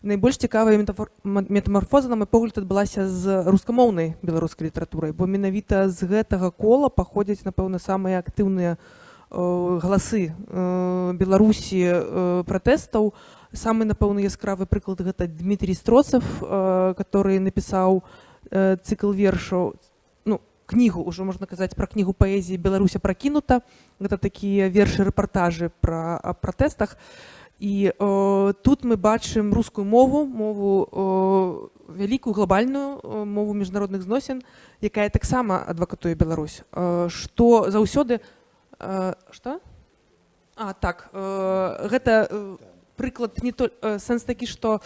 найбольш цікавая метамарфоза на мой погляд адбылася з рускамоўнай беларускай літаратурай бо менавіта з гэтага кола паходзяць напэўна самыя актыўныя э, галасы э, беларусі э, пратэстаў самы напэўны яскравы прыклад гэта Дмітрий строцев э, который напісаў э, цыкл вершаў ну кнігу ўжо можна казаць пра кнігу паэзіі беларуся пракінута гэта такія вершы рэпартажы пра о пратэстах. І э, тут мы бачым рускую мову мову э, вялікую глобальную э, мову міжнародных зносін якая таксама адвакатуе Беларусь. Э, што заўсёды э, што а так э, гэта э, прыклад не то э, сэнс такі што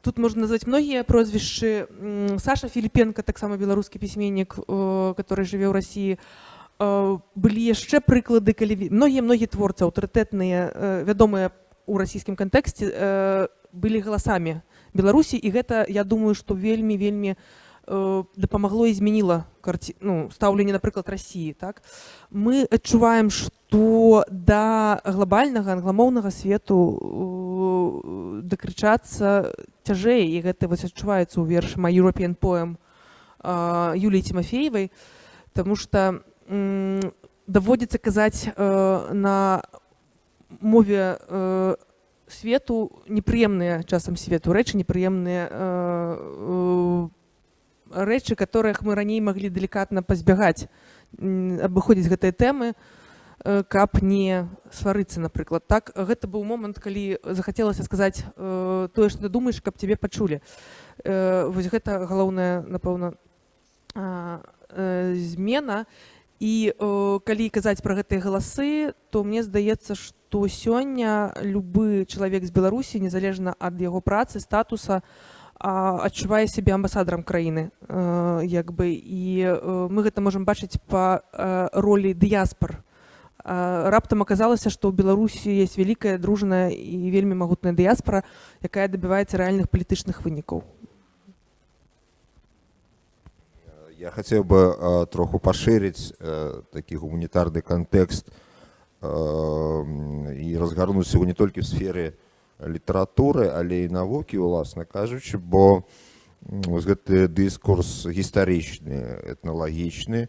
тут можна назваць многія прозвішчы. Саша Філіпенко таксама беларускі пісьменнік э, который жыве ў рассіі э, былі яшчэ прыклады калі многія многія творцы аўтарытэтныя э, вядомыя у расійскім кантэксце э, былі галасамі беларусі. І гэта я думаю што вельмі вельмі э, дапамагло і змяніла карці... ну, стаўленне напрыклад рассіі так? Мы адчуваем што да глобальнага англамоўнага свету э, дакрычацца цяжэй і гэта вось адчуваецца ў вершы European poem э, Юліі Тимофеевай Таму што м, даводзіцца казаць э, на мове э, свету непрыемныя часам свету рэчы непрыемныя э, э, рэчы которых мы раней маглі далікатна пазбягаць абыходзіць гэтыя тэмы э, каб не сварыцца напрыклад. Так гэта быў момант калі захацелася сказаць э, тое што ты думаеш каб цябе пачулі. Э, вось гэта галоўная напэўна э, змена. І э, калі казаць пра гэтыя галасы то мне здаецца што сёння любы чалавек з беларусі незалежна ад яго працы статуса а, адчувае сябе амбасадарам краіны э, як бы і э, мы гэта можам бачыць па э, ролі дыяспор. Раптам аказалася што ў беларусі есть вялікая дружная і вельмі магутная дыяспора якая дабіваецца рэальных палітычных вынікаў. Я хотел бы троху э, такі гуманітарны контекст э, і разгарнуць его не толькі в сфере літаратуры але і навукі уласна кажучы бо гэты дыскурс гістарычны этналагічны э,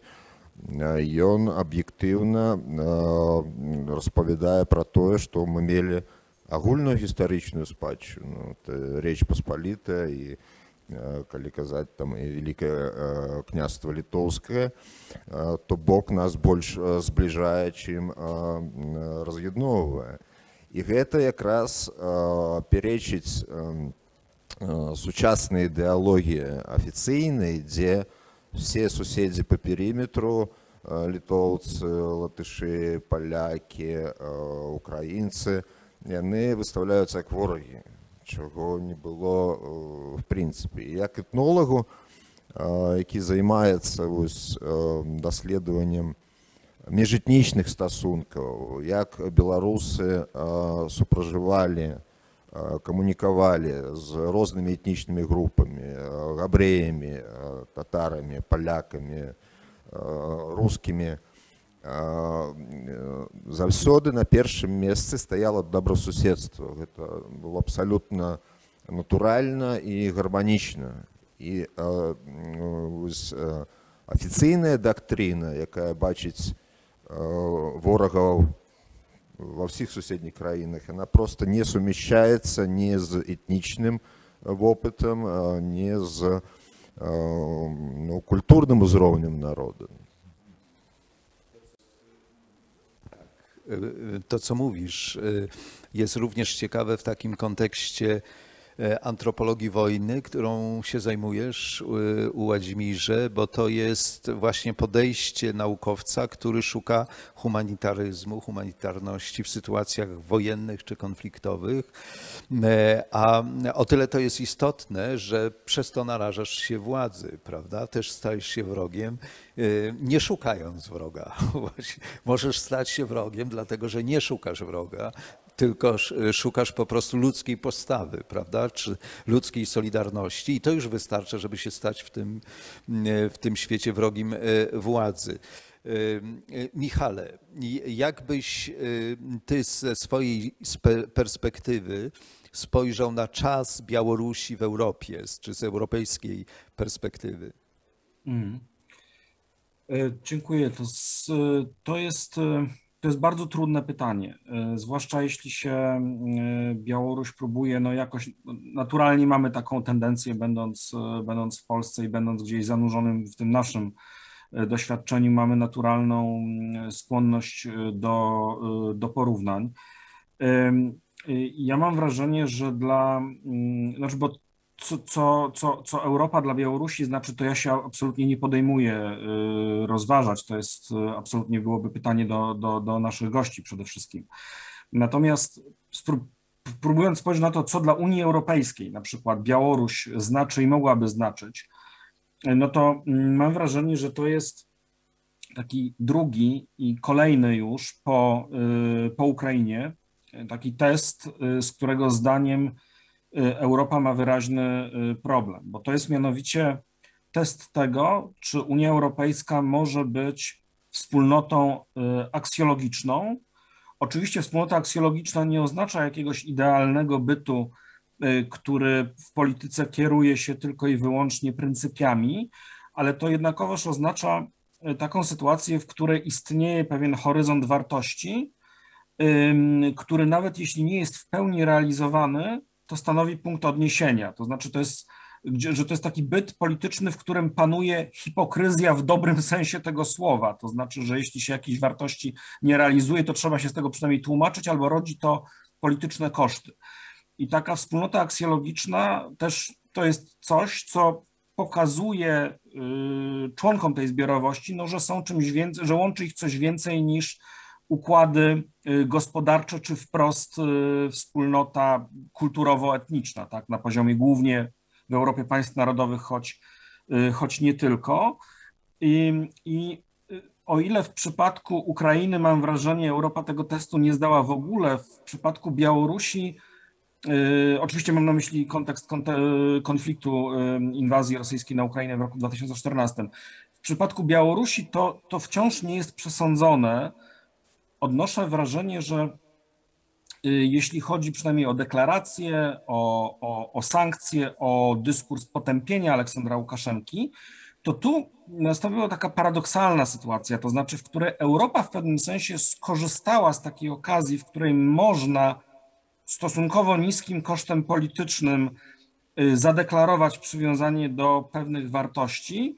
ён аб'ектыўна э, распавядае пра тое што мы мелі агульную гістарычную спадчыну. Это рэч паспалітая і э, калі казаць там і великае э, княства літоўскае э, то бок нас больш э, збліжае чым э, раз'ядноўвае і гэта якраз э, пярэчыць э, сучаснай ідэалогіі афіцыйнай дзе все суседзі по перыметру э, літоўцы латышы палякі э, украінцы яны выстаўляюцца як ворагі чаго не было э, в прынцыпе як этнолагу які займаецца вось, даследаваннем міжэтнічных стасункаў як беларусы супражывалі камунікавалі з рознымі этнічнымі групамі габрэямі татарамі палякамі рускімі. Заўсёды на першым месцы стаяла добрасуседства гэта было абсалютна натуральна і гарманічна. І афіцыйная дактрына якая бачыць ворагаў во всіх суседніх краінах она просто не сумяшчаецца не з этнічным вопытам не з ну, культурным узроўнем народа to, co mówisz, jest również ciekawe w takim kontekście antropologii wojny, którą się zajmujesz u Ładzimirze, bo to jest właśnie podejście naukowca, który szuka humanitaryzmu, humanitarności w sytuacjach wojennych czy konfliktowych. A o tyle to jest istotne, że przez to narażasz się władzy, prawda? Też stajesz się wrogiem, nie szukając wroga. Możesz stać się wrogiem, dlatego że nie szukasz wroga, tylko szukasz po prostu ludzkiej postawy, prawda, czy ludzkiej solidarności i to już wystarcza, żeby się stać w tym, w tym świecie wrogim władzy. Michale, jak byś ty ze swojej perspektywy spojrzał na czas Białorusi w Europie, czy z europejskiej perspektywy? Mm. Dziękuję. To, to jest to jest bardzo trudne pytanie, e, zwłaszcza jeśli się e, Białoruś próbuje, no jakoś naturalnie mamy taką tendencję, będąc, e, będąc w Polsce i będąc gdzieś zanurzonym w tym naszym doświadczeniu, mamy naturalną skłonność do, do porównań. Ja mam wrażenie, że dla, znaczy, bo co, co, co, co Europa dla Białorusi znaczy, to ja się absolutnie nie podejmuję y, rozważać. To jest y, absolutnie byłoby pytanie do, do, do naszych gości przede wszystkim. Natomiast próbując spojrzeć na to, co dla Unii Europejskiej na przykład Białoruś znaczy i mogłaby znaczyć, no to mm, mam wrażenie, że to jest taki drugi i kolejny już po, y, po Ukrainie, taki test, z którego zdaniem Y, Europa ma wyraźny y, problem, bo to jest mianowicie test tego, czy Unia Europejska może być wspólnotą y, aksjologiczną. Oczywiście wspólnota aksjologiczna nie oznacza jakiegoś idealnego bytu, który w polityce kieruje się tylko i wyłącznie pryncypiami, ale to jednakowoż oznacza taką sytuację, w której istnieje pewien horyzont wartości, który nawet jeśli nie jest w pełni realizowany, to stanowi punkt odniesienia. To znaczy, to jest, że to jest taki byt polityczny, w którym panuje hipokryzja w dobrym sensie tego słowa. To znaczy, że jeśli się jakieś wartości nie realizuje, to trzeba się z tego przynajmniej tłumaczyć, albo rodzi to polityczne koszty. I taka wspólnota aksjologiczna też to jest coś, co pokazuje y, członkom tej zbiorowości, no, że są czymś więcej, że łączy ich coś więcej niż układy y, gospodarcze, czy wprost y, wspólnota kulturowo-etniczna, tak, na poziomie głównie w Europie państw narodowych, choć, y, choć nie tylko. I, I o ile w przypadku Ukrainy mam wrażenie, Europa tego testu nie zdała w ogóle, w przypadku Białorusi, oczywiście mam na myśli kontekst konfliktu inwazji rosyjskiej na Ukrainę w roku 2014. W przypadku Białorusi to, to wciąż nie jest przesądzone, odnoszę wrażenie, że y, jeśli chodzi przynajmniej o deklaracje, o, o, o sankcje, o dyskurs potępienia Aleksandra Łukaszenki, to tu nastąpiła taka paradoksalna sytuacja, to znaczy, w której Europa w pewnym sensie skorzystała z takiej okazji, w której można stosunkowo niskim kosztem politycznym y, zadeklarować przywiązanie do pewnych wartości,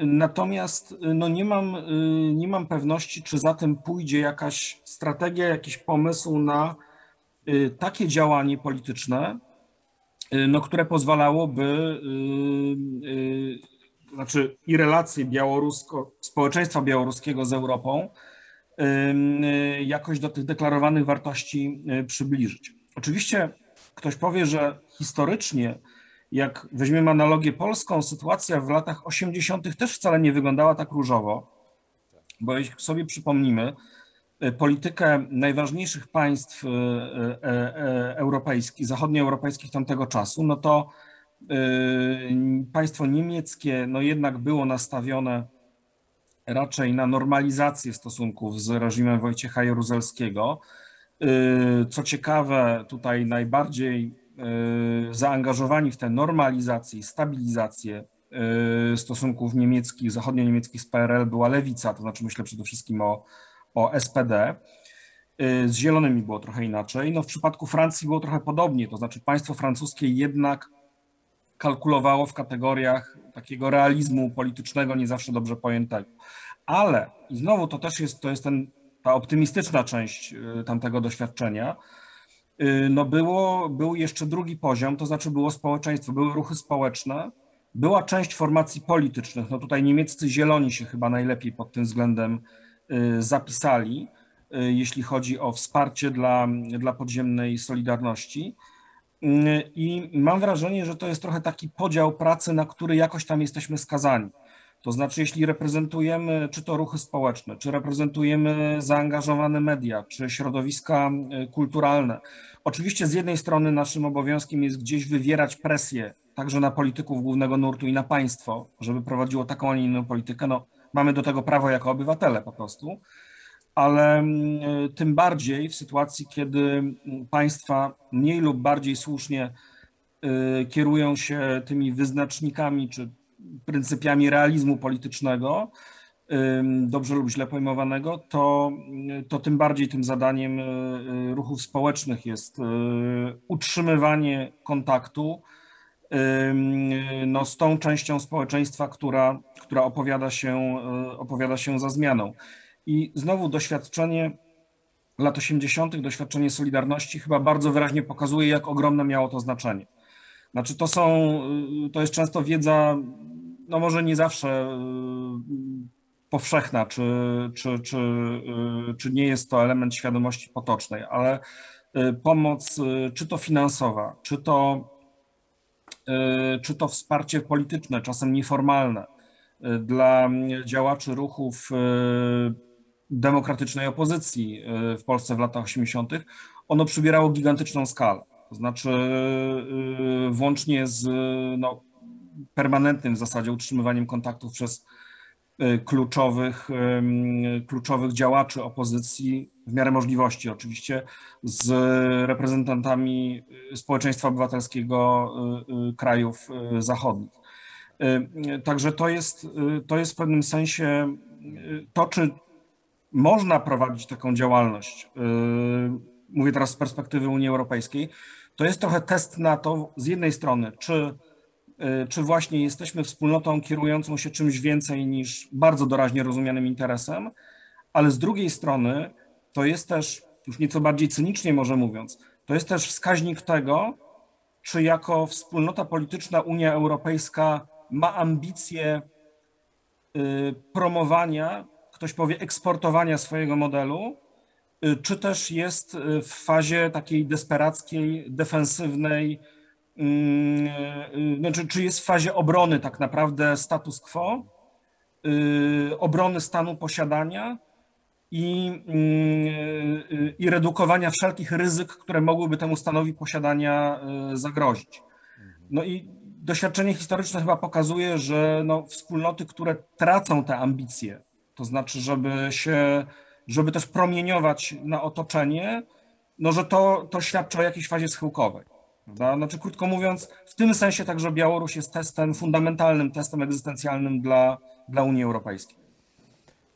natomiast y, no nie, mam, y, nie mam pewności, czy za tym pójdzie jakaś strategia, jakiś pomysł na y, takie działanie polityczne, no, które pozwalałoby, znaczy i relacje białorusko, społeczeństwa białoruskiego z Europą jakoś do tych deklarowanych wartości przybliżyć. Oczywiście ktoś powie, że historycznie jak weźmiemy analogię polską, sytuacja w latach 80. też wcale nie wyglądała tak różowo. Bo jeśli sobie przypomnimy y, politykę najważniejszych państw y, y, europejskich, zachodnioeuropejskich tamtego czasu, no to państwo niemieckie no jednak było nastawione raczej na normalizację stosunków z reżimem Wojciecha Jaruzelskiego. Co ciekawe, tutaj najbardziej zaangażowani w tę normalizację i stabilizację y, stosunków niemieckich, zachodnio-niemieckich z PRL była lewica, to znaczy myślę przede wszystkim o, o SPD. Y, Z zielonymi było trochę inaczej. No w przypadku Francji było trochę podobnie, to znaczy państwo francuskie jednak kalkulowało w kategoriach takiego realizmu politycznego, nie zawsze dobrze pojętego. Ale, i znowu to też jest, to jest ten, ta optymistyczna część y, tamtego doświadczenia, y, no było, był jeszcze drugi poziom, to znaczy było społeczeństwo, były ruchy społeczne, była część formacji politycznych, no tutaj niemieccy zieloni się chyba najlepiej pod tym względem y, zapisali, y, jeśli chodzi o wsparcie dla, dla podziemnej Solidarności. Y, I mam wrażenie, że to jest trochę taki podział pracy, na który jakoś tam jesteśmy skazani. To znaczy, jeśli reprezentujemy czy to ruchy społeczne, czy reprezentujemy zaangażowane media, czy środowiska y, kulturalne, oczywiście z jednej strony naszym obowiązkiem jest gdzieś wywierać presję także na polityków głównego nurtu i na państwo, żeby prowadziło taką, a nie inną politykę. No, mamy do tego prawo jako obywatele po prostu, ale mm, tym bardziej w sytuacji, kiedy mm, państwa mniej lub bardziej słusznie y, kierują się tymi wyznacznikami czy pryncypiami realizmu politycznego, dobrze lub źle pojmowanego, to, to tym bardziej tym zadaniem y, y, ruchów społecznych jest y, utrzymywanie kontaktu no, z tą częścią społeczeństwa, która, która opowiada, się, opowiada się za zmianą. I znowu doświadczenie lat 80., doświadczenie Solidarności chyba bardzo wyraźnie pokazuje, jak ogromne miało to znaczenie. Znaczy, to są, to jest często wiedza, no może nie zawsze y, powszechna, czy, czy, czy, y, czy nie jest to element świadomości potocznej, ale y, pomoc, czy to finansowa, czy to, czy to wsparcie polityczne, czasem nieformalne, dla działaczy ruchów demokratycznej opozycji w Polsce w latach 80., ono przybierało gigantyczną skalę. To znaczy, włącznie z no, permanentnym w zasadzie utrzymywaniem kontaktów przez y, kluczowych, kluczowych działaczy opozycji, w miarę możliwości oczywiście, z reprezentantami y, społeczeństwa obywatelskiego y, krajów zachodnich. Także to jest, to jest w pewnym sensie to, czy można prowadzić taką działalność, mówię teraz z perspektywy Unii Europejskiej, to jest trochę test na to z jednej strony, czy, czy właśnie jesteśmy wspólnotą kierującą się czymś więcej niż bardzo doraźnie rozumianym interesem, ale z drugiej strony to jest też, już nieco bardziej cynicznie może mówiąc, to jest też wskaźnik tego, czy jako wspólnota polityczna Unia Europejska ma ambicje y, promowania, ktoś powie eksportowania swojego modelu, y, czy też jest y, w fazie takiej desperackiej, defensywnej, mm, znaczy, czy jest w fazie obrony tak naprawdę status quo, y, obrony stanu posiadania i, mm, y, i redukowania wszelkich ryzyk, które mogłyby temu stanowi posiadania y, zagrozić. No i doświadczenie historyczne chyba pokazuje, że no, wspólnoty, które tracą te ambicje, to znaczy, żeby się, żeby też promieniować na otoczenie, no, że to, to świadczy o jakiejś fazie schyłkowej. Prawda? Znaczy, krótko mówiąc, w tym sensie także Białoruś jest testem, fundamentalnym testem egzystencjalnym dla, dla Unii Europejskiej.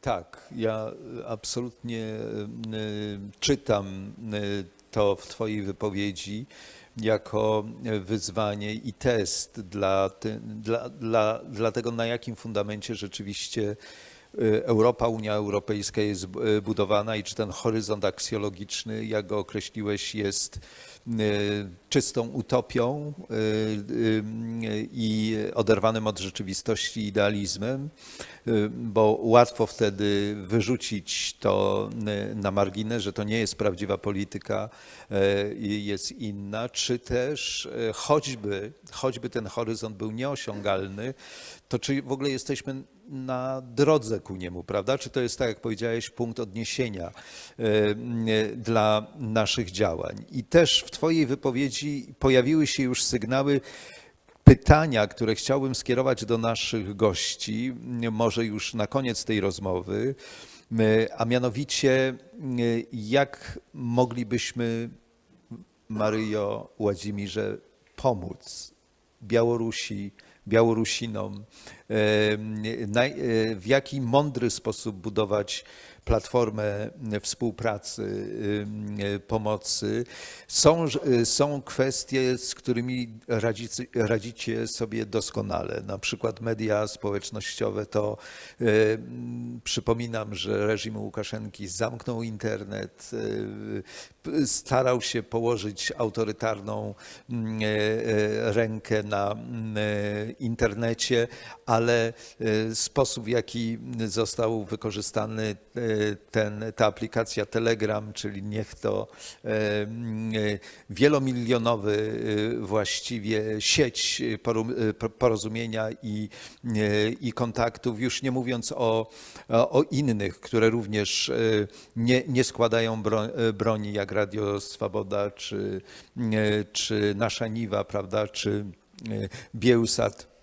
Tak, ja absolutnie y, czytam y, to w Twojej wypowiedzi jako wyzwanie i test dla, dla, dla, dla tego, na jakim fundamencie rzeczywiście Europa, Unia Europejska jest y, budowana i czy ten horyzont aksjologiczny, jak go określiłeś, jest y, czystą utopią y, y, i oderwanym od rzeczywistości idealizmem, y, bo łatwo wtedy wyrzucić to y, na margines, że to nie jest prawdziwa polityka, y, jest inna, czy też y, choćby, choćby ten horyzont był nieosiągalny, to czy w ogóle jesteśmy na drodze ku niemu, prawda? Czy to jest, tak jak powiedziałeś, punkt odniesienia y, dla naszych działań? I też w Twojej wypowiedzi pojawiły się już sygnały, pytania, które chciałbym skierować do naszych gości, może już na koniec tej rozmowy, a mianowicie jak moglibyśmy, Maryjo Ładzimirze, pomóc Białorusi, Białorusinom, y, w jaki mądry sposób budować platformę współpracy, y, pomocy. Są, y, są kwestie, z którymi radzicie, sobie doskonale. Na przykład media społecznościowe to przypominam, że reżim Łukaszenki zamknął internet, starał się położyć autorytarną mm, e, e, rękę na mm, e, internecie, ale sposób, w jaki został wykorzystany ten, ta aplikacja Telegram, czyli niech to mm, wielomilionowy właściwie sieć porozumienia i, i kontaktów, już nie mówiąc o, o innych, które również nie, nie składają bro, e, broni, jak Radio Swoboda, czy, e, czy Nasza Niwa, prawda, czy e, Biełsat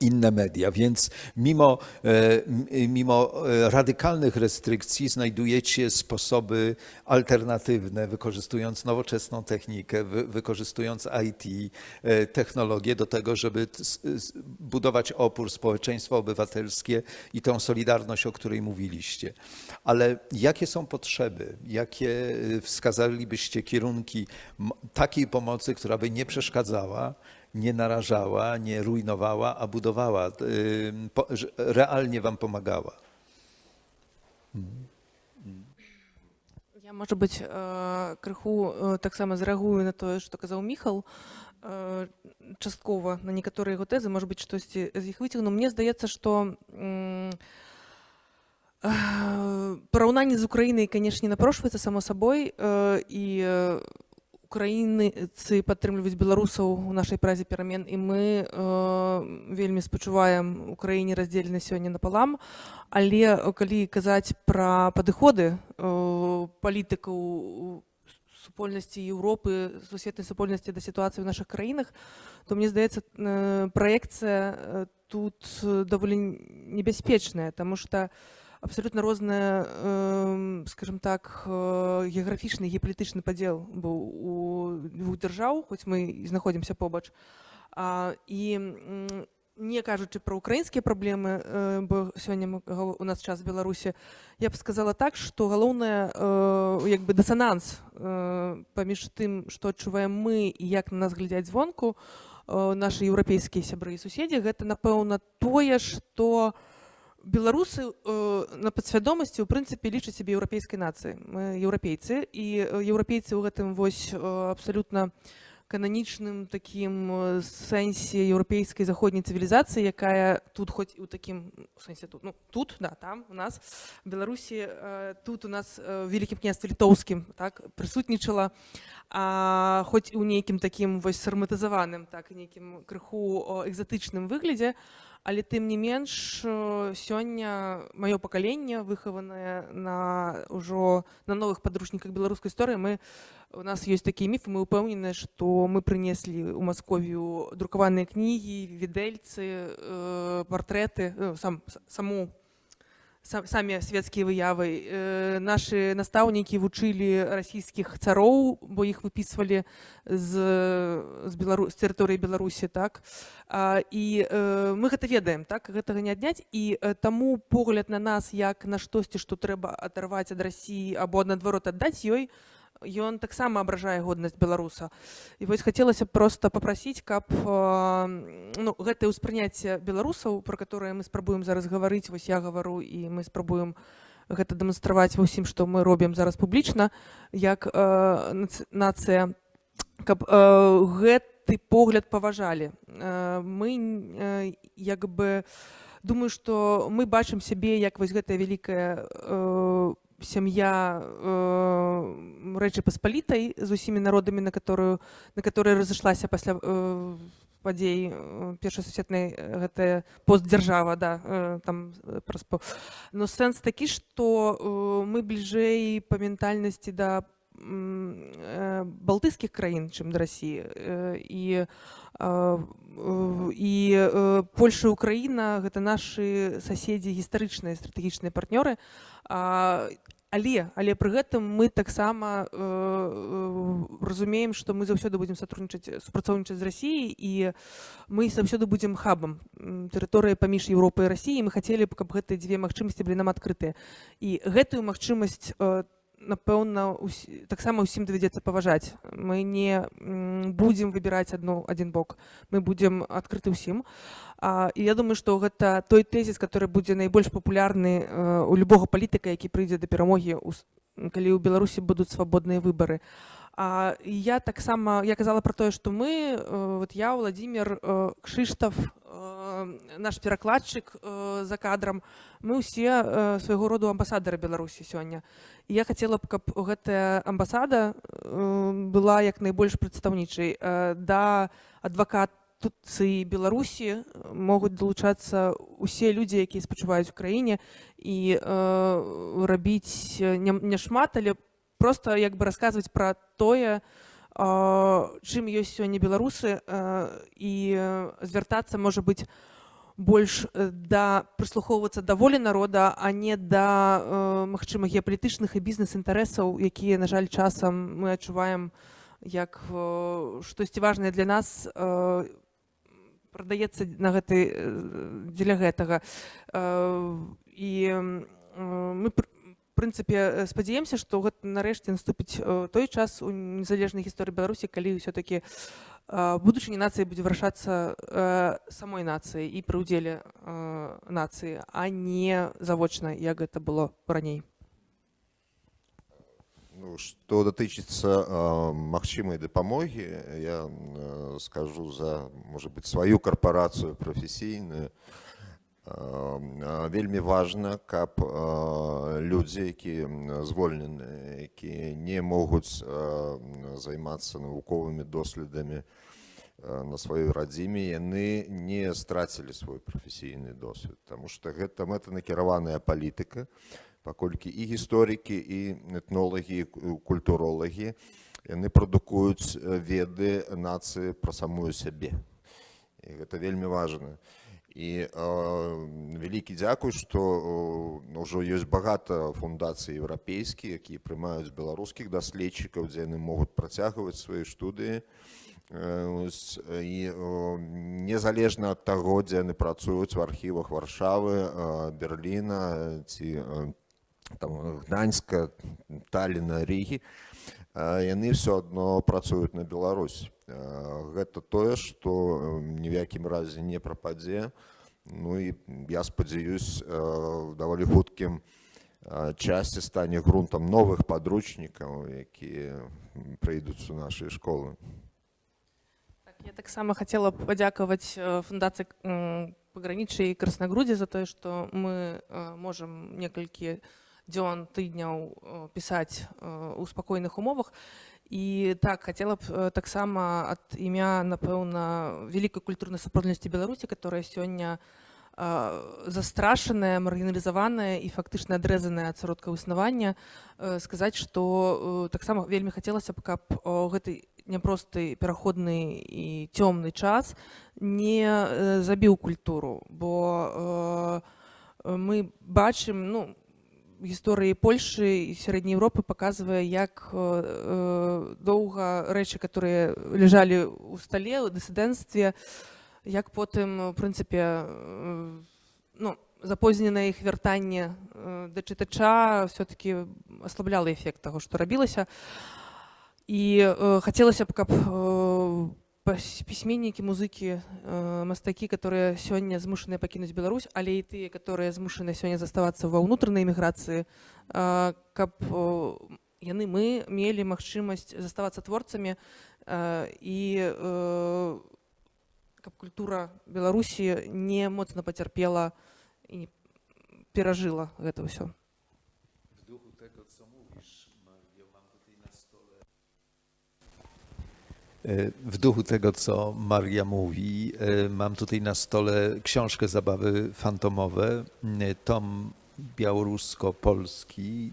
inne media. Więc mimo, e, mimo e, radykalnych restrykcji znajdujecie sposoby alternatywne, wykorzystując nowoczesną technikę, wy, wykorzystując IT, e, technologię do tego, żeby budować opór społeczeństwa obywatelskie i tą solidarność, o której mówiliście. Ale jakie są potrzeby? Jakie wskazalibyście kierunki takiej pomocy, która by nie przeszkadzała, nie narażała, nie rujnowała, a budowała, y, po- że realnie wam pomagała. Я, может быть, э, крыху э, таксама зрэагую на тое, што казаў Міхал э, часткова на некаторыя яго тэзы, может быть, штосьці з іх выцягну. Мне здаецца, што м, э, параўнанне з Украінай, канешне, напрошваецца само сабой э, і э, украінцы падтрымліваюць беларусаў у нашай празе перамен і мы э, вельмі спачуваем Украіне раздзелены сёння напалам але э, калі казаць пра падыходы э, палітыкаў супольнасці Еўропы сусветнай супольнасці да сітуацыі ў нашых краінах то мне здаецца э, праекцыя э, тут э, даволі небяспечная таму што абсолютно розная э, скажем так э, геаграфічны геапалітычны падзел быў у двух дзяржаў хоць мы знаходзімся побач. А, і м, не кажучы пра украінскія праблемы э, бо сёння у нас час беларусі я б сказала так што галоўнае э, як бы дысананс э, паміж тым што адчуваем мы і як на нас глядзяць звонку нашы еўрапейскія сябры і суседзі гэта напэўна тое што беларусы э, на падсвядомасці ў прынцыпе лічаць сябе еўрапейскай нацыі мы еўрапейцы і э, еўрапейцы ў гэтым вось э, абсалютна кананічным такім э, сэнсе еўрапейскай заходняй цывілізацыі якая тут хоць і ў такім у сэнсе тут ну тут да там у нас беларусі э, тут у нас э, вялікім княстве літоўскім так прысутнічала а, хоць і ў нейкім такім вось сарматызаваным так нейкім крыху экзатычным выглядзе але тым не менш э, сёння маё пакаленне выхаванае на ўжо на новых падручніках беларускай гісторыі мы у нас ёсць такія міфы мы ўпэўнены што мы прынеслі ў масковію друкаваныя кнігі відэльцы э, партрэты э, сам саму са- самі свецкія выявы. Э, нашы настаўнікі вучылі расійскіх цароў бо іх выпісвалі з, з, Белару... з тэрыторыі беларусі так. А, і э, мы гэта ведаем так гэтага не адняць. І э, таму погляд на нас як на штосьці што трэба адарваць ад рассіі або наадварот аддаць ёй ён таксама абражае годнасць беларуса і вось хацелася б проста папрасіць каб э, ну, гэтае ўспрыняцце беларусаў пра которое мы спрабуем зараз гаварыць вось я гавару і мы спрабуем гэта дэманстраваць ва ўсім што мы робім зараз публічна як э, нац- нацыя каб э, гэты погляд паважалі. Э, мы э, як бы думаю што мы бачым сябе як вось гэтая вялікая э, сям'я э, рэчы паспалітай з усімі народамі на которую на которой разышлася пасля э, падзей э, першай сусветнай э, гэтая постдзяржава да э, там э, праз по- но сэнс такі што э, мы бліжэй па ментальнасці да э, балтыйскіх краін чым да рассіі Э, і э, э, і э, Польша Украіна гэта нашы суседзі гістарычныя стратэгічныя партнёры але але пры гэтым мы таксама э, э, разумеем што мы заўсёды будзем сатруднічаць супрацоўнічаць з рассіяй і мы заўсёды будзем хабам тэрыторыі паміж Еўропай і рассіяй мы хацелі б каб гэтыя дзве магчымасці былі нам адкрытыя і гэтую магчымасць э, напэўна таксама ўсім давядзецца паважаць. Мы не будзем выбіраць адну адзін бок. Мы будзем адкрыты ўсім. А, і я думаю што гэта той тэзіс который будзе найбольш папулярны э, у любога палітыка які прыйдзе да перамогі с- калі ў беларусі будуць свабодныя выбары. а і я таксама я казала про тое што мы э, вот я владимир э, кшыштаф э, наш перакладчык за кадрам мы ўсе свайго роду амбасадары беларусі сёння І я хацела б каб гэтая амбасада была як найбольш прадстаўнічай. Да адвакатуцыі беларусі могуць далучацца усе людзі якія спачуваюць у краіне і э, рабіць няшмат але просто як бы расказваць пра тое чым ёсць сёння беларусы і звяртацца можа быць больш э, да прыслухоўвацца да волі народа а не да э, магчыма геапалітычных і бізнес-інтарэсаў якія на жаль часам мы адчуваем як э, штосьці важнае для нас прадаецца на гэтай э, дзеля гэтага. І мы прынцыпе спадзяемся што гэта нарэшце наступіць э, той час у незалежнай гісторыі беларусі калі ўсё-таки будучыня нацыі будзе вырашацца э, самой нацыі і пры ўдзеле э, нацыі а не завочна як гэта было раней Ну, што датычыцца э, магчымай дапамогі, я э, скажу за можа быць сваю карпарацыю прафесійную. Э, э, вельмі важна, каб э, людзі, якія звольнены, якія не могуць э, займацца навуковымі доследамі э, на сваёй радзіме, яны не страцілі свой прафесійны досвед, Таму што гэта мэтанакіраваная палітыка, паколькі і гісторыкі і этнолагі культуролагі яны прадукуюць э, веды нацыі пра самую сябе. І гэта вельмі важна. і э, вялікі дзякуй што э, ўжо ёсць багата фундацый еўрапейскія якія прымаюць беларускіх даследчыкаў дзе яны могуць працягваць свае студыі Э, і э, незалежна ад таго дзе яны працуюць в архівах варшавы э, берліна ці э, там гданьска таліна рігі яны все адно працуюць на Беларусь гэта тое што ні в якім разе не прападзе ну і я спадзяюсь даволі хуткім часці стане грунтам новых падручнікаў якія прыйдуць у нашай школы. Так, я таксама хацела падзякаваць э, фундацыі пагранічай і краснагрудзі за тое што мы э, можам некалькі дзён тыдняў э, пісаць э, у спакойных умовах і так хацела б э, таксама ад імя напэўна вялікай культурнай супружнасці беларусі которая сёння э, застрашаная маргіналізаваная і фактычна адрэзаная ад сродкаў існавання э, сказаць што таксама вельмі хацелася б каб гэты няпросты пераходны і цёмны час не забіў культуру. Бо мы бачым ну гісторыі польшы і сярэдняй Еўропы паказвае як э, э, доўга рэчы которые ляжалі ў стале у дысідэнцтве як потым у прынцыпе э, ну запозненае іх вяртанне э, да чытача все-таки аслабляла эфект таго што рабілася. І э, хацелася б каб э, пас- пісьменнікі музыкі э, мастакі которые сёння змушаныя пакінуць Беларусь але і тыя которые змушаны сёння заставацца ва ўнутранай эміграцыі э, каб э, яны мы мелі магчымасць заставацца творцамі э, і э, каб культура беларусі не моцна пацярпела и не пережила это все. W duchu tego, co Maria mówi, e, mam tutaj na stole książkę Zabawy fantomowe, e, tom białorusko-polski,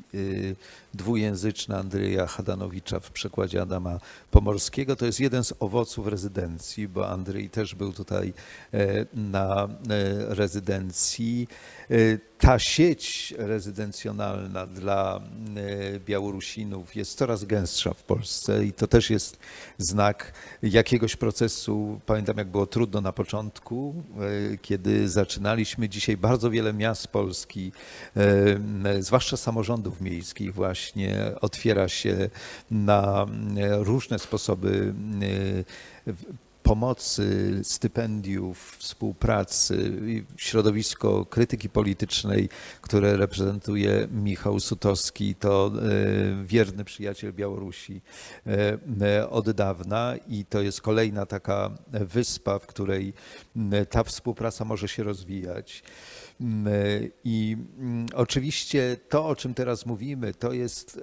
dwujęzyczny Andrzeja Hadanowicza w przekładzie Adama Pomorskiego. To jest jeden z owoców rezydencji, bo Andrzej też był tutaj e, na e, rezydencji. E, Ta sieć rezydencjonalna dla Białorusinów jest coraz gęstsza w Polsce i to też jest znak jakiegoś procesu. Pamiętam, jak było trudno na początku, kiedy zaczynaliśmy. Dzisiaj bardzo wiele miast Polski, zwłaszcza samorządów miejskich, właśnie otwiera się na e, różne sposoby e, pomocy, stypendiów, współpracy, środowisko krytyki politycznej, które reprezentuje Michał Sutowski, to e, wierny przyjaciel Białorusi od dawna i to jest kolejna taka wyspa, w której ta współpraca może się rozwijać. M, I mm, oczywiście to, o czym teraz mówimy, to jest,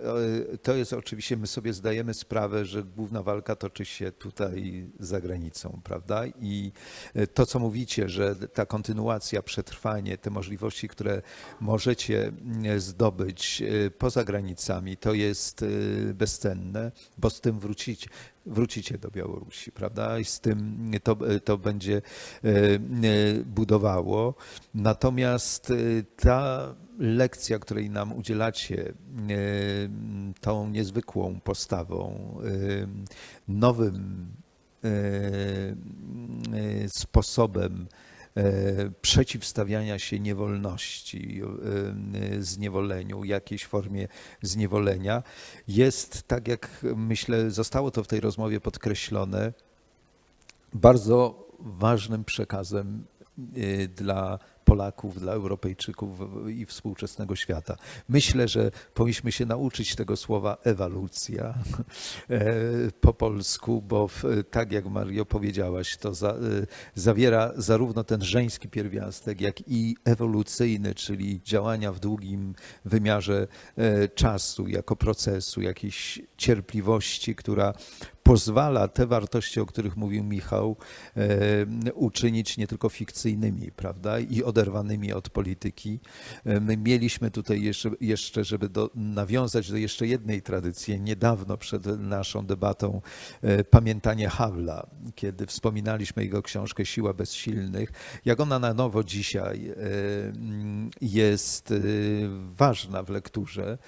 e, to jest oczywiście, my sobie zdajemy sprawę, że główna walka toczy się tutaj za granicą, prawda? I e, to, co mówicie, że ta kontynuacja, przetrwanie, te możliwości, które możecie mm, zdobyć e, poza granicami, to jest bezcenne, bo z tym wrócicie wrócicie do Białorusi, prawda? I z tym to, to będzie e, e, budowało. Natomiast e, ta lekcja, której nam udzielacie, tą niezwykłą postawą, nowym sposobem przeciwstawiania się niewolności, e, zniewoleniu, jakiejś formie zniewolenia, jest, tak jak myślę, zostało to w tej rozmowie podkreślone, bardzo ważnym przekazem y, dla Polaków, dla Europejczyków i współczesnego świata. Myślę, że powinniśmy się nauczyć tego słowa ewalucja e, po polsku, bo w, tak jak Mario powiedziałaś, to za, y, zawiera zarówno ten żeński pierwiastek, jak i ewolucyjny, czyli działania w długim wymiarze e, czasu, jako procesu, jakiejś cierpliwości, która pozwala te wartości, o których mówił Michał, e, uczynić nie tylko fikcyjnymi, prawda, i oderwanymi od polityki. E, My mieliśmy tutaj jeszcze, żeby do, nawiązać do jeszcze jednej tradycji. Niedawno przed naszą debatą e, pamiętanie Hawla, kiedy wspominaliśmy jego książkę Siła bezsilnych, jak ona na nowo dzisiaj jest ważna w lekturze,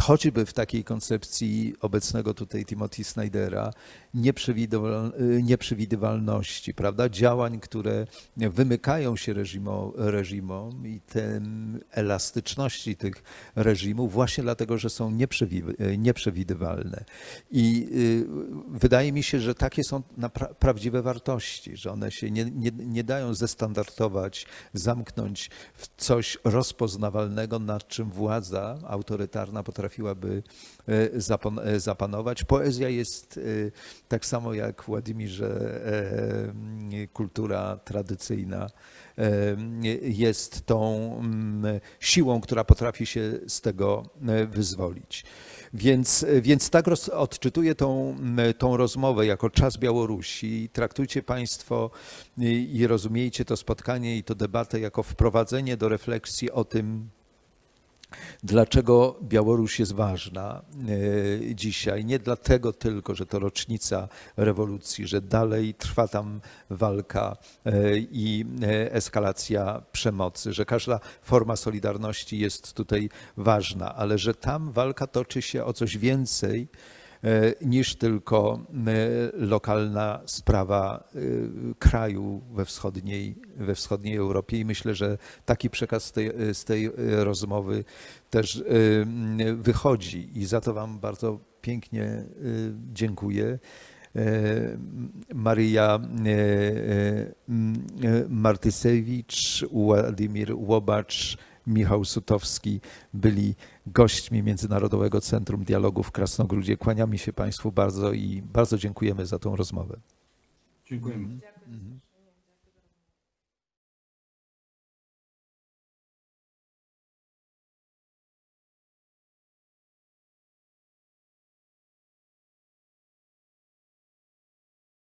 choćby w takiej koncepcji obecnego tutaj Timothy Snydera, e, nieprzewidywalności, prawda? Działań, które wymykają się reżimo, reżimom i tem elastyczności tych reżimów właśnie dlatego, że są nieprzewi- nieprzewidywalne. I y, wydaje mi się, że takie są prawdziwe wartości, że one się nie, nie, nie dają zestandardować, zamknąć w coś rozpoznawalnego, nad czym władza autorytarna potrafiłaby zapanować. Poezja jest e, tak samo jak Władimirze e, kultura tradycyjna e, jest tą siłą, która potrafi się z tego e, wyzwolić. Więc, więc tak roz, odczytuję tą, tą rozmowę jako czas Białorusi. Traktujcie Państwo i, i rozumiejcie to spotkanie i tę debatę jako wprowadzenie do refleksji o tym, Dlaczego Białoruś jest ważna e, dzisiaj? Nie dlatego tylko, że to rocznica rewolucji, że dalej trwa tam walka e, i e, eskalacja przemocy, że każda forma solidarności jest tutaj ważna, ale że tam walka toczy się o coś więcej niż tylko e, lokalna sprawa e, kraju we wschodniej, we wschodniej Europie. I myślę, że taki przekaz z tej, z tej e, rozmowy też e, wychodzi. I za to Wam bardzo pięknie e, dziękuję. E, Maria e, e, e, Martysewicz, Władimir Łobacz, Michał Sutowski byli gośćmi Międzynarodowego Centrum Dialogu w Krasnogródzie. Kłaniamy się Państwu bardzo i bardzo dziękujemy za tą rozmowę. Dziękujemy.